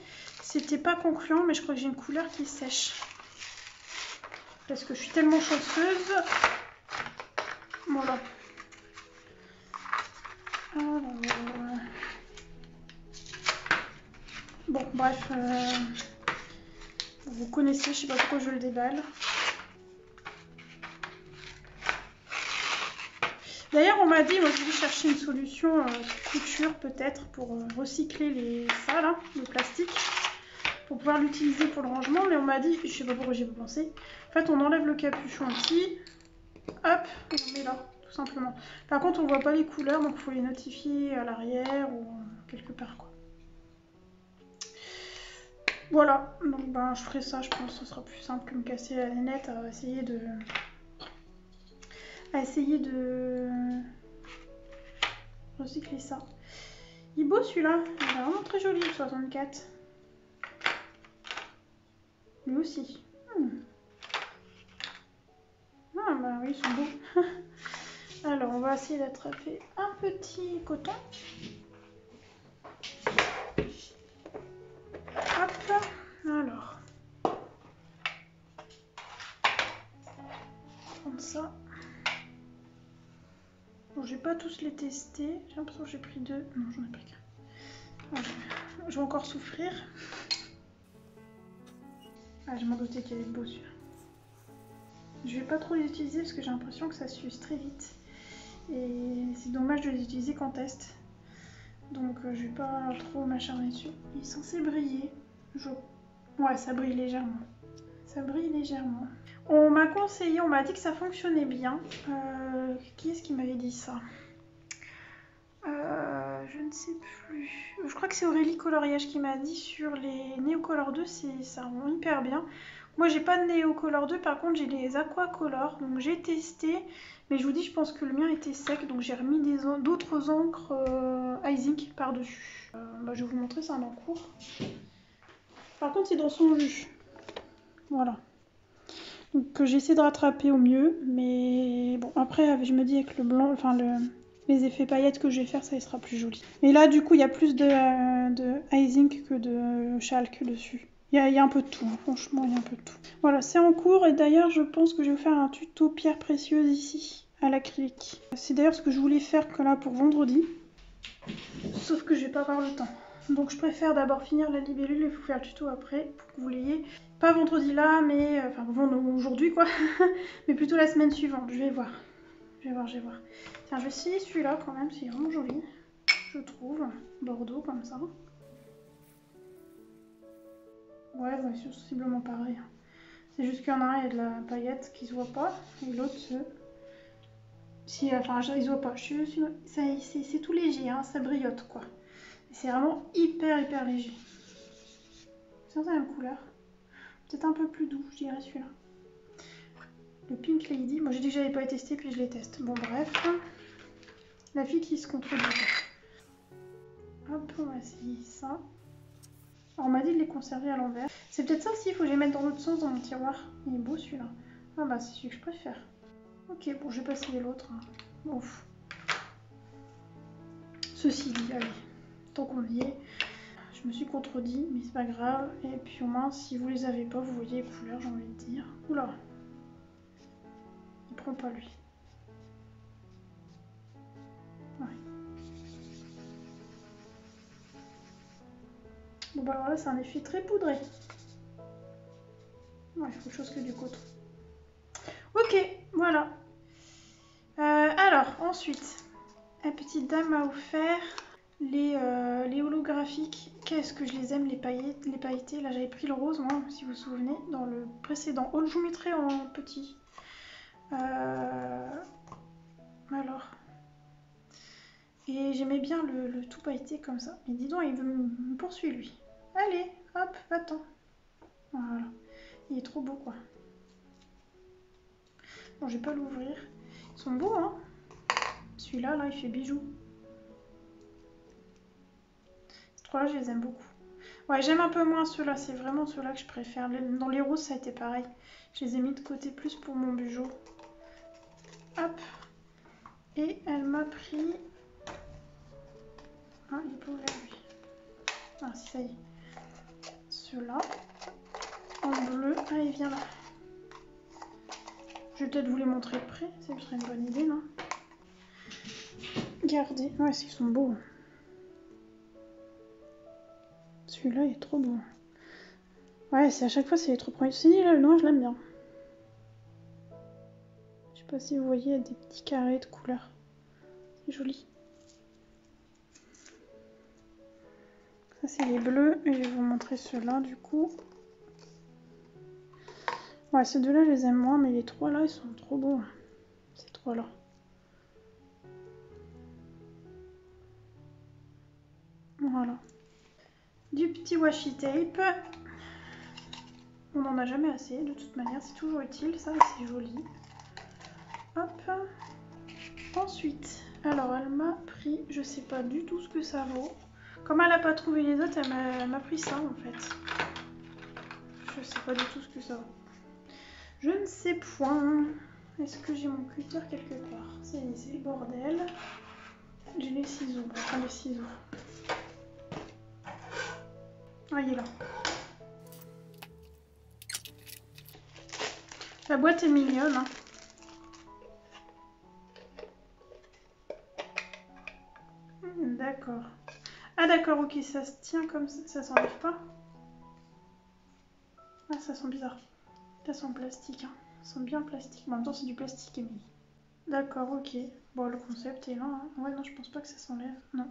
c'était pas concluant, mais je crois que j'ai une couleur qui sèche. Parce que je suis tellement chanceuse. Voilà. Bon, bref. Euh, vous connaissez, je sais pas pourquoi je le déballe. D'ailleurs, on m'a dit, moi je vais chercher une solution euh, couture peut-être pour euh, recycler les ça là, le plastique pour pouvoir l'utiliser pour le rangement, mais on m'a dit, je sais pas pourquoi j'ai pas pensé, en fait on enlève le capuchon ici, hop, et on met là, tout simplement. Par contre on voit pas les couleurs, donc il faut les notifier à l'arrière ou quelque part quoi. Voilà, donc ben je ferai ça, je pense que ce sera plus simple que me casser la lunette à essayer de... à essayer de recycler ça. Il est beau celui-là, il est vraiment très joli le 64. Lui aussi. Hmm. Ah bah oui, ils sont beaux. Alors, on va essayer d'attraper un petit coton. Hop, alors. Prendre ça. Bon, je vais pas tous les tester. J'ai l'impression que j'ai pris deux. Non, j'en ai pris qu'un. Je vais encore souffrir. Ah, je m'en doutais qu'il allait être beau celui-là. Je vais pas trop les utiliser parce que j'ai l'impression que ça s'use très vite. Et c'est dommage de les utiliser qu'en test. Donc euh, je vais pas trop m'acharner dessus. Il est censé briller. Ouais, ça brille légèrement. Ça brille légèrement. On m'a conseillé, on m'a dit que ça fonctionnait bien. Euh, qui est-ce qui m'avait dit ça? Je ne sais plus. Je crois que c'est Aurélie Coloriage qui m'a dit sur les Neocolor 2, ça rend hyper bien. Moi, j'ai pas de Neocolor 2, par contre, j'ai les Aquacolor. Donc, j'ai testé. Mais je vous dis, je pense que le mien était sec. Donc, j'ai remis d'autres encres euh, par-dessus. Euh, bah, je vais vous montrer ça en cours. Par contre, c'est dans son jus. Voilà. Donc, j'essaie de rattraper au mieux. Mais bon, après, je me dis avec le blanc, enfin, le les effets paillettes que je vais faire, ça sera plus joli. Mais là, du coup, il y a plus de, euh, icing que de chalk dessus. Il y, a, un peu de tout, franchement, il y a un peu de tout. Voilà, c'est en cours et d'ailleurs, je pense que je vais faire un tuto pierre précieuse ici, à l'acrylique. C'est d'ailleurs ce que je voulais faire que là pour vendredi, sauf que je vais pas avoir le temps. Donc je préfère d'abord finir la libellule et vous faire le tuto après pour que vous l'ayez. Pas vendredi là, mais euh, enfin aujourd'hui quoi, mais plutôt la semaine suivante. Je vais voir. Je vais voir, je vais voir. Tiens, je vais essayer celui-là quand même, c'est vraiment joli, je trouve. Bordeaux comme ça. Ouais, c'est sensiblement pareil. C'est juste qu'il y en a un, il y a de la paillette qui se voit pas, et l'autre, si, enfin, il se voit pas. C'est tout léger, hein, ça brillote quoi. C'est vraiment hyper, hyper léger. C'est la même couleur. Peut-être un peu plus doux, je dirais celui-là. Le Pink Lady. Moi, j'ai dit que j'avais pas testé, puis je les teste. Bon, bref. La fille qui se contrôle. Hop, on va essayer ça. On m'a dit de les conserver à l'envers. C'est peut-être ça aussi, il faut je les mette dans l'autre sens dans mon tiroir. Il est beau celui-là. Ah bah, c'est celui que je préfère. Ok, bon, je vais pas essayer l'autre. Hein. Ouf. Ceci dit, allez, tant qu'on y est. Je me suis contredit, mais c'est pas grave. Et puis au moins, si vous les avez pas, vous voyez les couleurs, j'ai envie de dire. Oula, pas lui. Bon bah alors là c'est un effet très poudré. Ouais, autre chose que du coton. Ok, voilà. Euh, ensuite, la petite dame m'a offert les, euh, les holographiques. Qu'est-ce que je les aime, les, paillettes, les pailletés? Là, j'avais pris le rose, moi, si vous vous souvenez, dans le précédent haul. Je vous mettrai en petit. Euh, alors. Et j'aimais bien le, tout pailleté comme ça. Mais dis donc, il me poursuivre, lui. Allez, hop, va-t'en. Voilà. Il est trop beau, quoi. Bon, je vais pas l'ouvrir. Ils sont beaux, hein Celui-là, là, il fait bijou. Ces trois-là, je les aime beaucoup. Ouais, j'aime un peu moins ceux-là. C'est vraiment ceux-là que je préfère. Dans les roses, ça a été pareil. Je les ai mis de côté plus pour mon bijou. Hop. Et elle m'a pris... Ah, il est ouvert, lui? Ah, si, ça y est. Ceux-là. En bleu. Ah, il vient là. Je vais peut-être vous les montrer de près, ça serait une bonne idée, non? Regardez, ouais, ils sont beaux. Celui-là, il est trop beau. Ouais, c'est à chaque fois, c'est les trop premiers. Si, là, le noir, je l'aime bien. Sais pas si vous voyez, il y a des petits carrés de couleurs. C'est joli. Ça, c'est les bleus. Et je vais vous montrer ceux-là, du coup. Ouais, ces deux-là, je les aime moins, mais les trois là, ils sont trop beaux. Ces trois-là. Voilà. Du petit washi tape. On n'en a jamais assez, de toute manière, c'est toujours utile. Ça, c'est joli. Hop. Ensuite, alors elle m'a pris, je sais pas du tout ce que ça vaut. Comme elle n'a pas trouvé les autres, elle m'a pris ça en fait. Je sais pas du tout ce que ça vaut. Je ne sais point. Est-ce que j'ai mon cutter quelque part? C'est le bordel. J'ai les ciseaux. Enfin, les ciseaux. Ah, il est là. La boîte est mignonne. Hein. D'accord. Ah d'accord, ok, ça se tient comme ça, ça s'enlève pas. Ah, ça sent bizarre. Ça sent plastique, hein. Ça sent bien plastique. en même temps, c'est du plastique, Emily. D'accord, ok. Bon, le concept est là. Hein. Ouais, non, je pense pas que ça s'enlève. Non.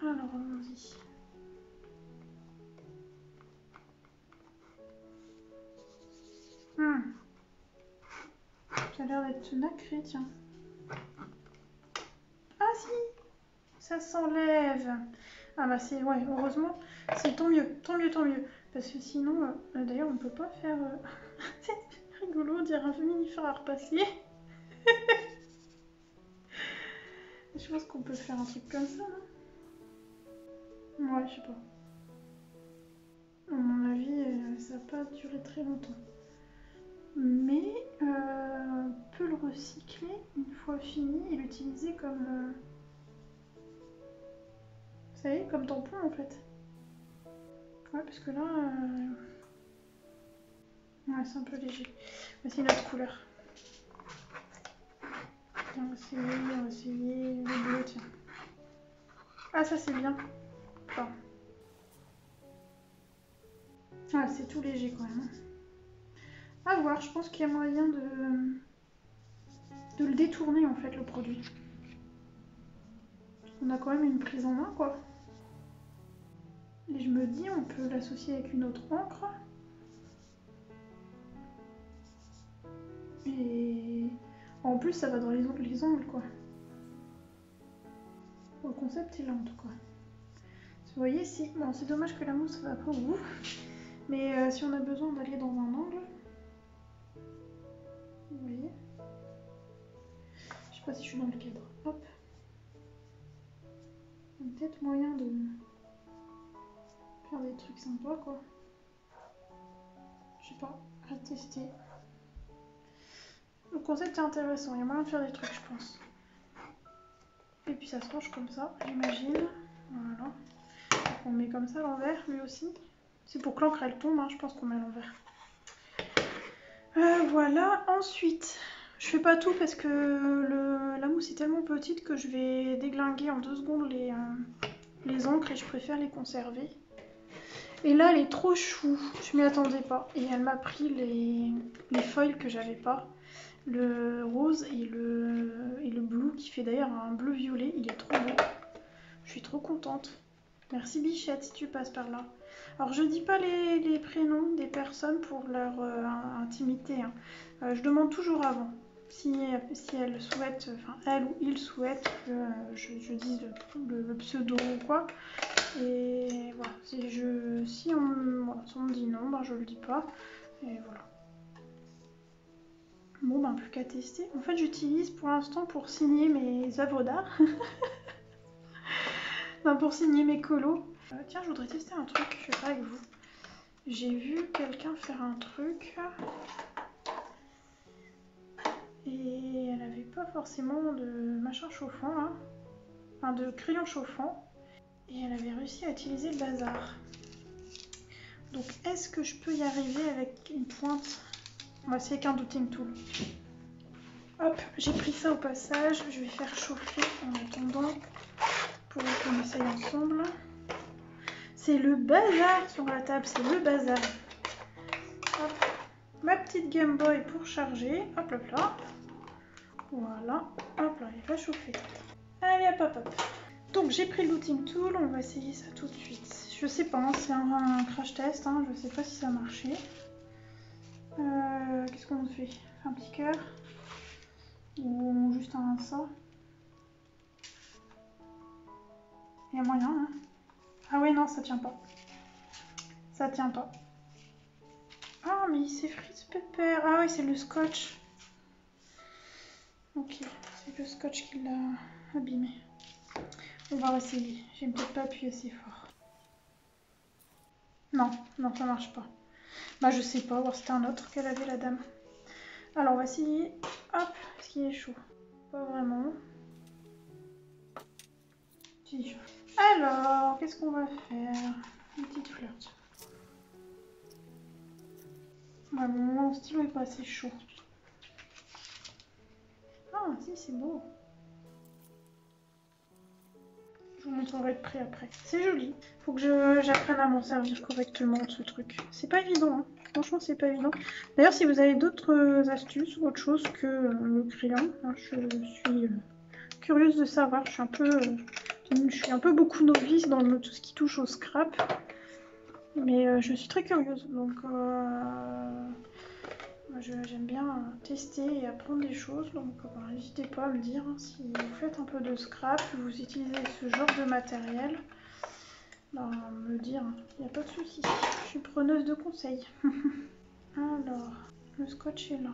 Alors, allons-y. L'air d'être nacré, tiens. Ah si Ça s'enlève ah bah c'est, ouais, heureusement, c'est tant mieux, tant mieux, tant mieux. Parce que sinon, euh, d'ailleurs, on peut pas faire... Euh, c'est rigolo, dire un fer à repasser. je pense qu'on peut faire un truc comme ça, non Ouais, je sais pas. À mon avis, euh, ça va pas durer très longtemps. Mais on peut le recycler une fois fini et l'utiliser comme... Savez, comme tampon en fait. Ouais, parce que là... Euh, ouais, c'est un peu léger. Voici une autre couleur. On va essayer, on va le bleu, tiens. Ah, ça c'est bien. Ah, c'est tout léger quand même. À voir, je pense qu'il y a moyen de... de le détourner en fait, le produit. On a quand même une prise en main, quoi. Et je me dis, on peut l'associer avec une autre encre. Et en plus, ça va dans les, les ongles, quoi. Le concept est là, en tout cas. Vous voyez, si... Bon, c'est dommage que la mousse va pas au bout. Mais euh, si on a besoin d'aller dans un angle... Voyez Je sais pas si je suis dans le cadre. Hop. Peut-être moyen de faire des trucs sympas quoi. Je sais pas, à tester. Le concept est intéressant, il y a moyen de faire des trucs je pense. Et puis ça se range comme ça, j'imagine. Voilà. On met comme ça l'envers lui aussi. C'est pour que l'encre elle tombe, hein, je pense qu'on met l'envers. Euh, voilà, ensuite, je fais pas tout parce que la mousse est tellement petite que je vais déglinguer en deux secondes les, euh, les encres et je préfère les conserver. Et là, elle est trop chou. Je m'y attendais pas. Et elle m'a pris les, les foils que j'avais pas. Le rose et le, et le bleu qui fait d'ailleurs un bleu violet. Il est trop beau. Je suis trop contente. Merci Bichette si tu passes par là. Alors je dis pas les, prénoms des personnes pour leur euh, intimité. Hein. Euh, je demande toujours avant si, elle souhaite, enfin elle ou il souhaite que euh, je, dise le, pseudo ou quoi. Et voilà, si on, me dit non, ben je le dis pas. Et voilà. Bon, ben plus qu'à tester. En fait, j'utilise pour l'instant pour signer mes œuvres d'art. ben, pour signer mes colos. Euh, tiens, je voudrais tester un truc, je pas avec vous. J'ai vu quelqu'un faire un truc. Et elle avait pas forcément de machin chauffant là. Enfin, de crayon chauffant. Et elle avait réussi à utiliser le bazar. Donc est-ce que je peux y arriver avec une pointe? On va essayer avec un douting tool. Hop, j'ai pris ça au passage. Je vais faire chauffer en attendant pour qu'on essaye ensemble. C'est le bazar sur la table, c'est le bazar. Hop, ma petite Game Boy pour charger. Hop, hop, là. Voilà. Hop là, il va chauffer. Allez, hop, hop, hop. Donc j'ai pris le looting tool, on va essayer ça tout de suite. Je sais pas, hein, c'est un, crash test, hein, je sais pas si ça a marché. Euh, qu'est-ce qu'on fait? Un petit cœur? Ou juste un ça? Il y a moyen, hein Ah ouais, non, ça tient pas. Ça tient pas. Ah, mais il s'effrite pépère. Ah oui, c'est le scotch. Ok, c'est le scotch qui l'a abîmé. On va essayer. J'ai peut-être pas appuyé assez fort. Non, non, ça marche pas. Bah je sais pas, c'était un autre qu'elle avait la dame. Alors on va essayer. Hop, est-ce qu'il est chaud Pas vraiment. Si. Alors, qu'est-ce qu'on va faire? Une petite. Ouais, mon stylo est pas assez chaud. Ah, si, c'est beau. vous montrerai de près après. C'est joli. Faut que j'apprenne à m'en servir correctement ce truc. C'est pas évident, hein. franchement c'est pas évident. D'ailleurs si vous avez d'autres astuces ou autre chose que le crayon, hein, je suis euh, curieuse de savoir. Je suis un peu, euh, je suis un peu beaucoup novice dans tout ce qui touche au scrap. Mais euh, je suis très curieuse. Donc j'aime bien tester et apprendre des choses, donc euh, n'hésitez pas à me dire hein, si vous faites un peu de scrap, vous utilisez ce genre de matériel, ben, me dire, il n'y a pas de souci. Je suis preneuse de conseils. Alors, le scotch est là.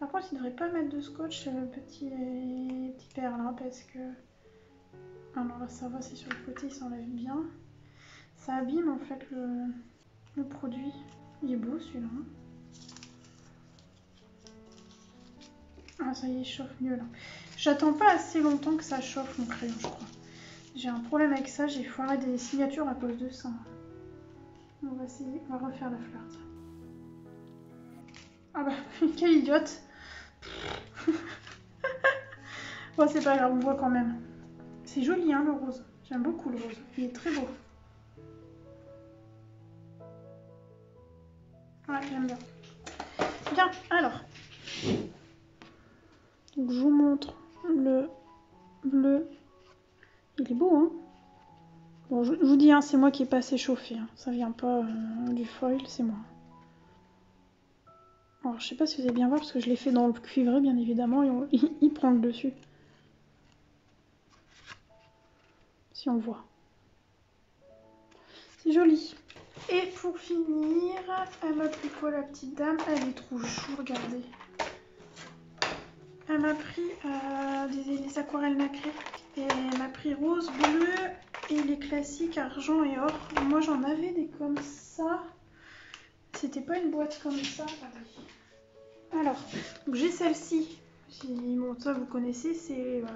Par contre, il ne devrait pas mettre de scotch le petit, petit père là, parce que... Alors là, ça va, c'est sur le côté, il s'enlève bien. Ça abîme en fait le, produit. Il est beau celui-là. Hein. Ah ça y est, il chauffe mieux là. J'attends pas assez longtemps que ça chauffe mon crayon, je crois. J'ai un problème avec ça, j'ai foiré des signatures à cause de ça. On va essayer, on va refaire la fleur. Ah bah, quelle idiote Bon, c'est pas grave, on voit quand même. C'est joli, hein, le rose. J'aime beaucoup le rose. Il est très beau. Ouais, j'aime bien. Bien, alors, donc je vous montre le bleu. Il est beau, hein Bon, je, vous dis, hein, c'est moi qui ai pas assez chauffé. Hein. Ça vient pas euh, du foil, c'est moi. Alors, je sais pas si vous allez bien voir, parce que je l'ai fait dans le cuivré, bien évidemment, et il, prend le dessus. Si on voit. C'est joli. Et pour finir, elle m'a pris quoi la petite dame? Elle est trop chou, regardez. Elle m'a pris euh, des, aquarelles nacrées. Et elle m'a pris rose, bleu et les classiques argent et or. Moi j'en avais des comme ça. C'était pas une boîte comme ça. Alors, j'ai celle-ci. Bon, ça vous connaissez, c'est euh,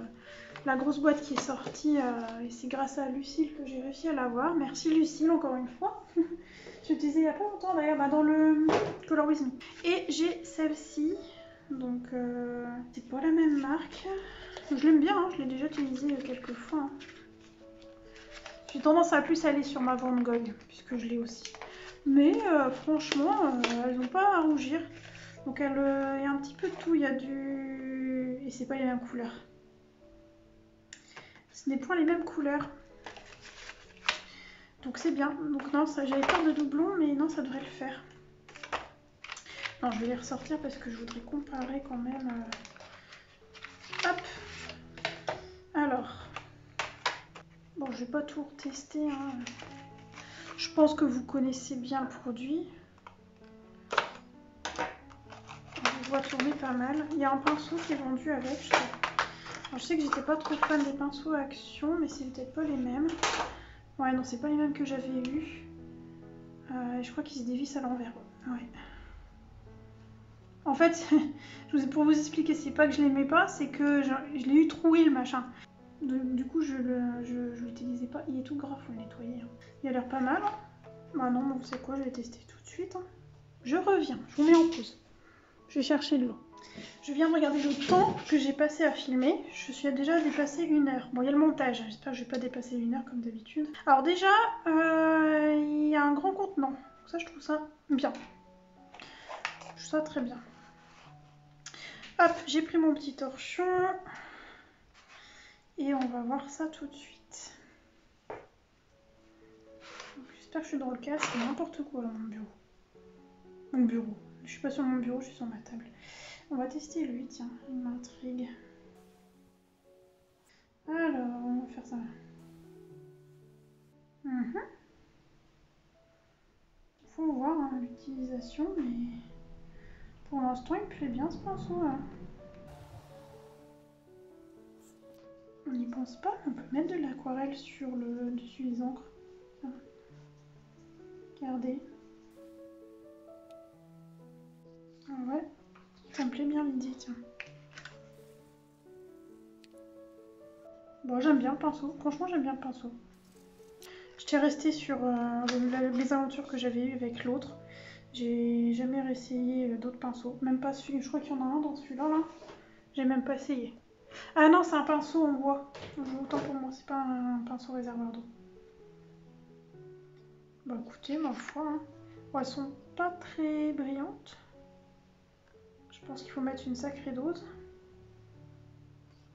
la grosse boîte qui est sortie. Euh, et c'est grâce à Lucille que j'ai réussi à l'avoir. Merci Lucille encore une fois. je disais il y a pas longtemps d'ailleurs bah, dans le Color With Me. Et j'ai celle-ci. Donc, euh, c'est pas la même marque. Je l'aime bien, hein, je l'ai déjà utilisé quelques fois. Hein. J'ai tendance à plus aller sur ma Van Gogh, puisque je l'ai aussi. Mais franchement, elles n'ont pas à rougir. Donc il y a un petit peu de tout. Il y a du... Et c'est pas les mêmes couleurs. Ce n'est point les mêmes couleurs. Donc c'est bien. Donc non, j'avais peur de doublons, mais non, ça devrait le faire. Non, je vais les ressortir parce que je voudrais comparer quand même. Euh, hop. Alors. Bon, je vais pas tout tester. Hein. Je pense que vous connaissez bien le produit. Vois tourner pas mal. Il y a un pinceau qui est vendu avec. Je sais, que j'étais pas trop fan des pinceaux à action, mais c'est peut-être pas les mêmes. Ouais, non, c'est pas les mêmes que j'avais eu. Euh, je crois qu'ils se dévissent à l'envers. Ouais. En fait, pour vous expliquer, c'est pas que je l'aimais pas, c'est que je, l'ai eu troué le machin. Du, coup, je l'utilisais pas. Il est tout gras, faut le nettoyer. Hein. Il a l'air pas mal. Hein. Bah non, vous savez quoi, je vais tester tout de suite. Hein. Je reviens, je vous mets en pause. Je vais chercher de l'eau. Je viens de regarder le temps que j'ai passé à filmer. Je suis déjà dépassé une heure. Bon, il y a le montage. J'espère que je vais pas dépasser une heure comme d'habitude. Alors déjà, euh, il y a un grand contenant. Ça, je trouve ça bien. Je trouve ça très bien. Hop, j'ai pris mon petit torchon. Et on va voir ça tout de suite. J'espère que je suis dans le cas, c'est n'importe quoi dans mon bureau. Mon bureau. Je suis pas sur mon bureau, je suis sur ma table. On va tester lui, tiens, il m'intrigue. Alors, on va faire ça. Mhm. Faut voir hein, l'utilisation, mais pour l'instant, il me plaît bien ce pinceau. On n'y pense pas, on peut mettre de l'aquarelle sur le dessus des encres. Regardez. Ouais, ça me plaît bien l'idée, tiens. Bon, j'aime bien le pinceau. Franchement, j'aime bien le pinceau. J'étais restée sur euh, les aventures que j'avais eues avec l'autre. J'ai jamais réessayé d'autres pinceaux. Même pas celui, je crois qu'il y en a un dans celui-là, là. J'ai même pas essayé. Ah non, c'est un pinceau en bois. Autant pour moi, c'est pas un pinceau réservoir d'eau. Bah écoutez, ma foi. Hein. elles sont pas très brillantes. Je pense qu'il faut mettre une sacrée dose.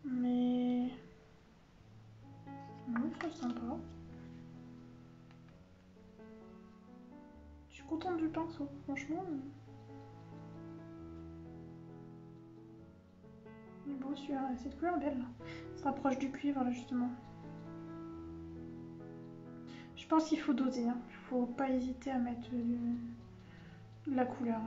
Mais... Oui, c'est sympa. Je suis contente du pinceau, franchement. Il est beau celui-là, cette couleur belle. Ça se rapproche du cuivre là justement. Je pense qu'il faut doser, hein. il faut pas hésiter à mettre de la couleur.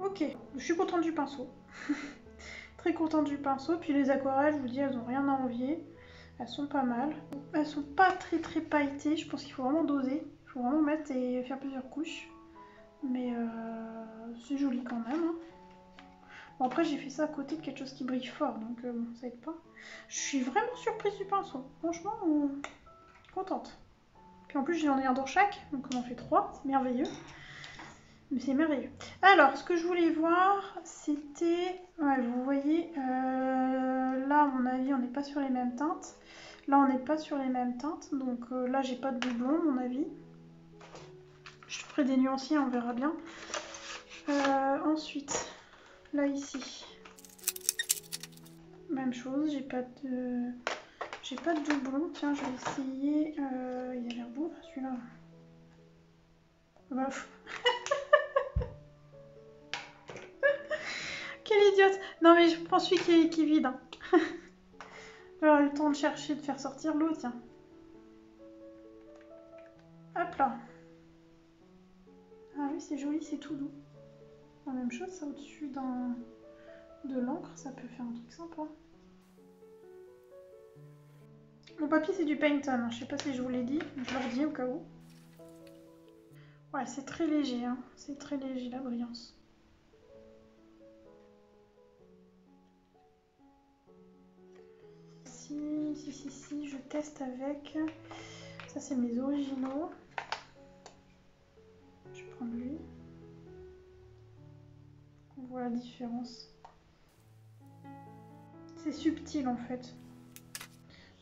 Ok, je suis contente du pinceau. Très contente du pinceau. Puis les aquarelles, je vous dis, elles n'ont rien à envier. Elles sont pas mal. Elles sont pas très très pailletées. Je pense qu'il faut vraiment doser. Il faut vraiment mettre et faire plusieurs couches. Mais euh, c'est joli quand même. Hein. Bon, après, j'ai fait ça à côté de quelque chose qui brille fort. Donc euh, bon, ça aide pas. Je suis vraiment surprise du pinceau. Franchement, euh, contente. Puis en plus, j'en ai un dans chaque. Donc on en fait trois. C'est merveilleux. Mais c'est merveilleux. Alors, ce que je voulais voir, c'était... Ouais, vous voyez, euh, là, à mon avis, on n'est pas sur les mêmes teintes. Là, on n'est pas sur les mêmes teintes. Donc euh, là, j'ai pas de doublon, à mon avis. Je ferai des nuanciers, on verra bien. Euh, ensuite, là, ici. Même chose, j'ai pas de... J'ai pas de doublon. Tiens, je vais essayer... il a l'air beau, celui-là. Bref. Quelle idiote Non mais je prends celui qui est, qui vide. Hein. J'aurais eu le temps de chercher, de faire sortir l'eau, tiens. Hop là. Ah oui, c'est joli, c'est tout doux. La même chose, ça au-dessus de l'encre, ça peut faire un truc sympa. Mon papier, c'est du Painton. Hein. Je sais pas si je vous l'ai dit, je le redis au cas où. Ouais, c'est très léger, hein. c'est très léger la brillance. Si, si, si, si, je teste avec. Ça, c'est mes originaux. Je prends lui. On voit la différence. C'est subtil en fait.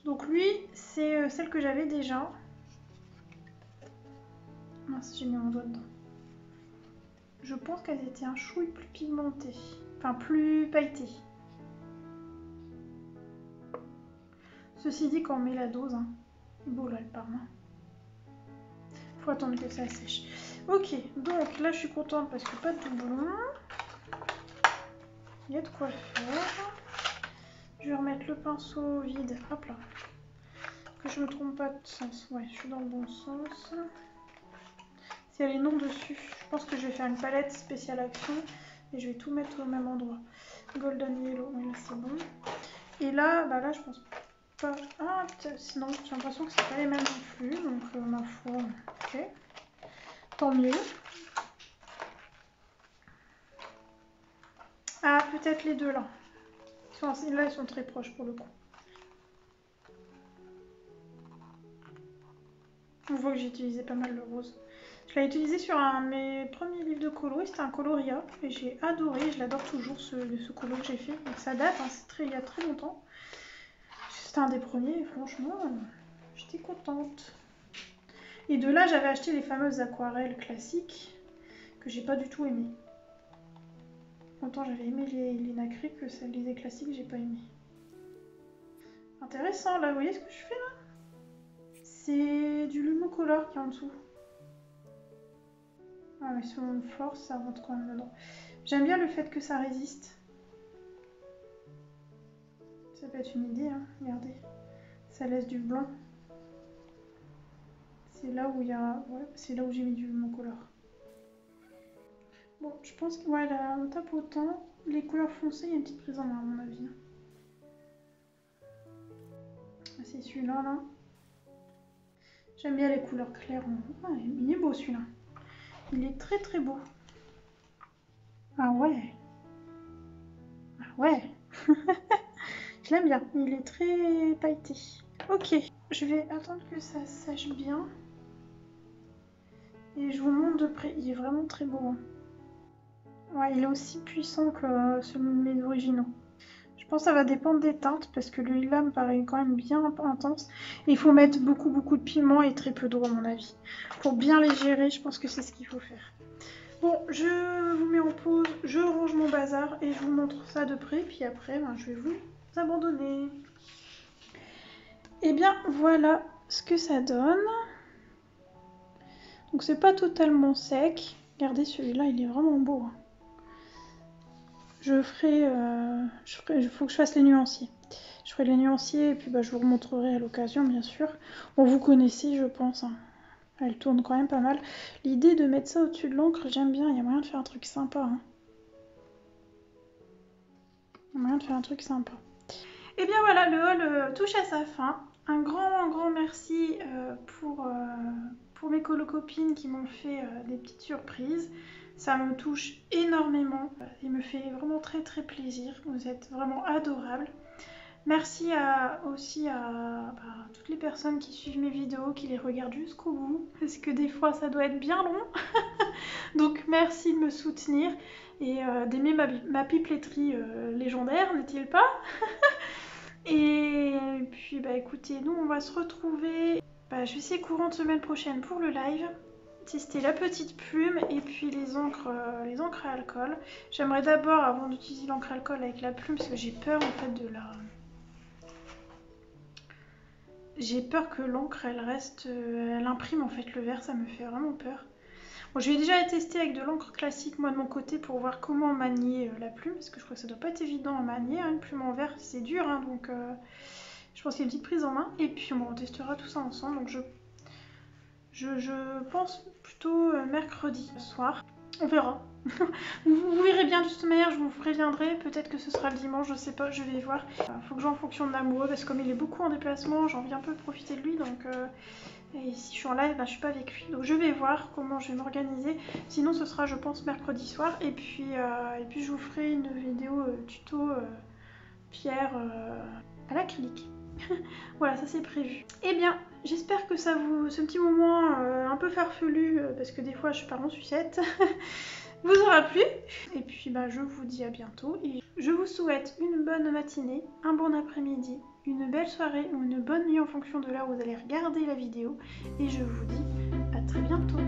Donc lui, c'est euh, celle que j'avais déjà. Mince, j'ai mis mon doigt dedans. Je pense qu'elles étaient un chouille plus pigmentées. Enfin, plus pailletées. Ceci dit, quand on met la dose, hein, beau là le. Faut attendre que ça sèche. Ok, donc là je suis contente parce que pas de doublon. Il y a de quoi faire. Je vais remettre le pinceau vide. Hop là. Que je me trompe pas de sens. Ouais, je suis dans le bon sens. Y a les noms dessus, je pense que je vais faire une palette spéciale action. Et je vais tout mettre au même endroit. Golden Yellow, oui là c'est bon. Et là, bah là je pense. Ah, sinon j'ai l'impression que c'est pas les mêmes non plus. Donc euh, ma foi, ok. Tant mieux. Ah, peut-être les deux là. là, ils sont très proches pour le coup. On voit que j'ai utilisé pas mal le rose. Je l'ai utilisé sur un mes premiers livres de colo, c'était un coloria, et j'ai adoré, je l'adore toujours ce, ce que j'ai fait. Donc ça date, hein, c'est très, il y a très longtemps. Des premiers, franchement, j'étais contente. Et de là, j'avais acheté les fameuses aquarelles classiques que j'ai pas du tout aimées. Autant j'avais aimé les, les que celles les classiques, j'ai pas aimé. Intéressant là, vous voyez ce que je fais là? C'est du Lumocolor qui est en dessous. Ah mais selon une force, ça rentre quand même dedans. J'aime bien le fait que ça résiste. Ça peut être une idée, hein. regardez. Ça laisse du blanc. C'est là où il y a. C'est là où j'ai mis du Lumocolor. Bon, je pense que ouais, là, on tape autant. Les couleurs foncées, il y a une petite prise en main à mon avis. Ah, c'est celui-là, là. J'aime bien les couleurs claires. Ah, il est beau celui-là. Il est très très beau. Ah ouais. Ah ouais. je l'aime bien. Il est très pailleté. Ok, je vais attendre que ça sèche bien. Et je vous montre de près. Il est vraiment très beau. Hein. Ouais, il est aussi puissant que celui de mes originaux. Je pense que ça va dépendre des teintes parce que le là me paraît quand même bien intense. il faut mettre beaucoup beaucoup de piment et très peu d'eau à mon avis. Pour bien les gérer, je pense que c'est ce qu'il faut faire. Bon, je vous mets en pause, je range mon bazar et je vous montre ça de près. Puis après, ben, je vais vous abandonner. Et eh bien voilà ce que ça donne. Donc c'est pas totalement sec. Regardez celui-là, il est vraiment beau. Hein. Je ferai, euh, je ferai, il faut que je fasse les nuanciers. Je ferai les nuanciers et puis bah, je vous remontrerai à l'occasion, bien sûr. Bon, vous connaissez, je pense. Hein. Elle tourne quand même pas mal. L'idée de mettre ça au-dessus de l'encre, j'aime bien. Il y a moyen de faire un truc sympa. Hein. Il y a moyen de faire un truc sympa. Et eh bien voilà, le haul euh, touche à sa fin. Un grand, grand merci euh, pour, pour mes colocopines qui m'ont fait des petites surprises. Ça me touche énormément. Il me fait vraiment très très plaisir. Vous êtes vraiment adorables. Merci aussi à bah, toutes les personnes qui suivent mes vidéos, qui les regardent jusqu'au bout, parce que des fois ça doit être bien long. Donc merci de me soutenir et euh, d'aimer ma, ma, pipletterie euh, légendaire, n'est-il pas? Et puis bah écoutez, nous on va se retrouver, bah, je vais essayer courant de semaine prochaine pour le live tester la petite plume et puis les encres, euh, les encres à alcool. J'aimerais d'abord, avant d'utiliser l'encre à alcool avec la plume, parce que j'ai peur en fait de la... J'ai peur que l'encre elle reste, euh, elle imprime en fait le verre, ça me fait vraiment peur. Bon, je vais déjà tester avec de l'encre classique moi de mon côté pour voir comment manier euh, la plume, parce que je crois que ça doit pas être évident à manier, hein, une plume en verre c'est dur, hein, donc je pense qu'il y a une petite prise en main. Et puis on testera tout ça ensemble, donc je je, pense plutôt euh, mercredi soir. On verra. vous, verrez bien de toute manière, je vous préviendrai. Peut-être que ce sera le dimanche, je sais pas, je vais voir. Il faut que j'en fonction de l'amoureux parce que comme il est beaucoup en déplacement, j'ai envie un peu de profiter de lui. Donc, euh, et si je suis en live, bah, je suis pas avec lui. Donc je vais voir comment je vais m'organiser. Sinon, ce sera, je pense, mercredi soir. Et puis, euh, et puis je vous ferai une vidéo tuto pierre à l'acrylique. voilà, ça c'est prévu. Eh bien, j'espère que ça vous, ce petit moment euh, un peu farfelu, euh, parce que des fois je pars en sucette, vous aura plu. Et puis bah, je vous dis à bientôt et je vous souhaite une bonne matinée, un bon après-midi une belle soirée ou une bonne nuit en fonction de l'heure où vous allez regarder la vidéo. Et je vous dis à très bientôt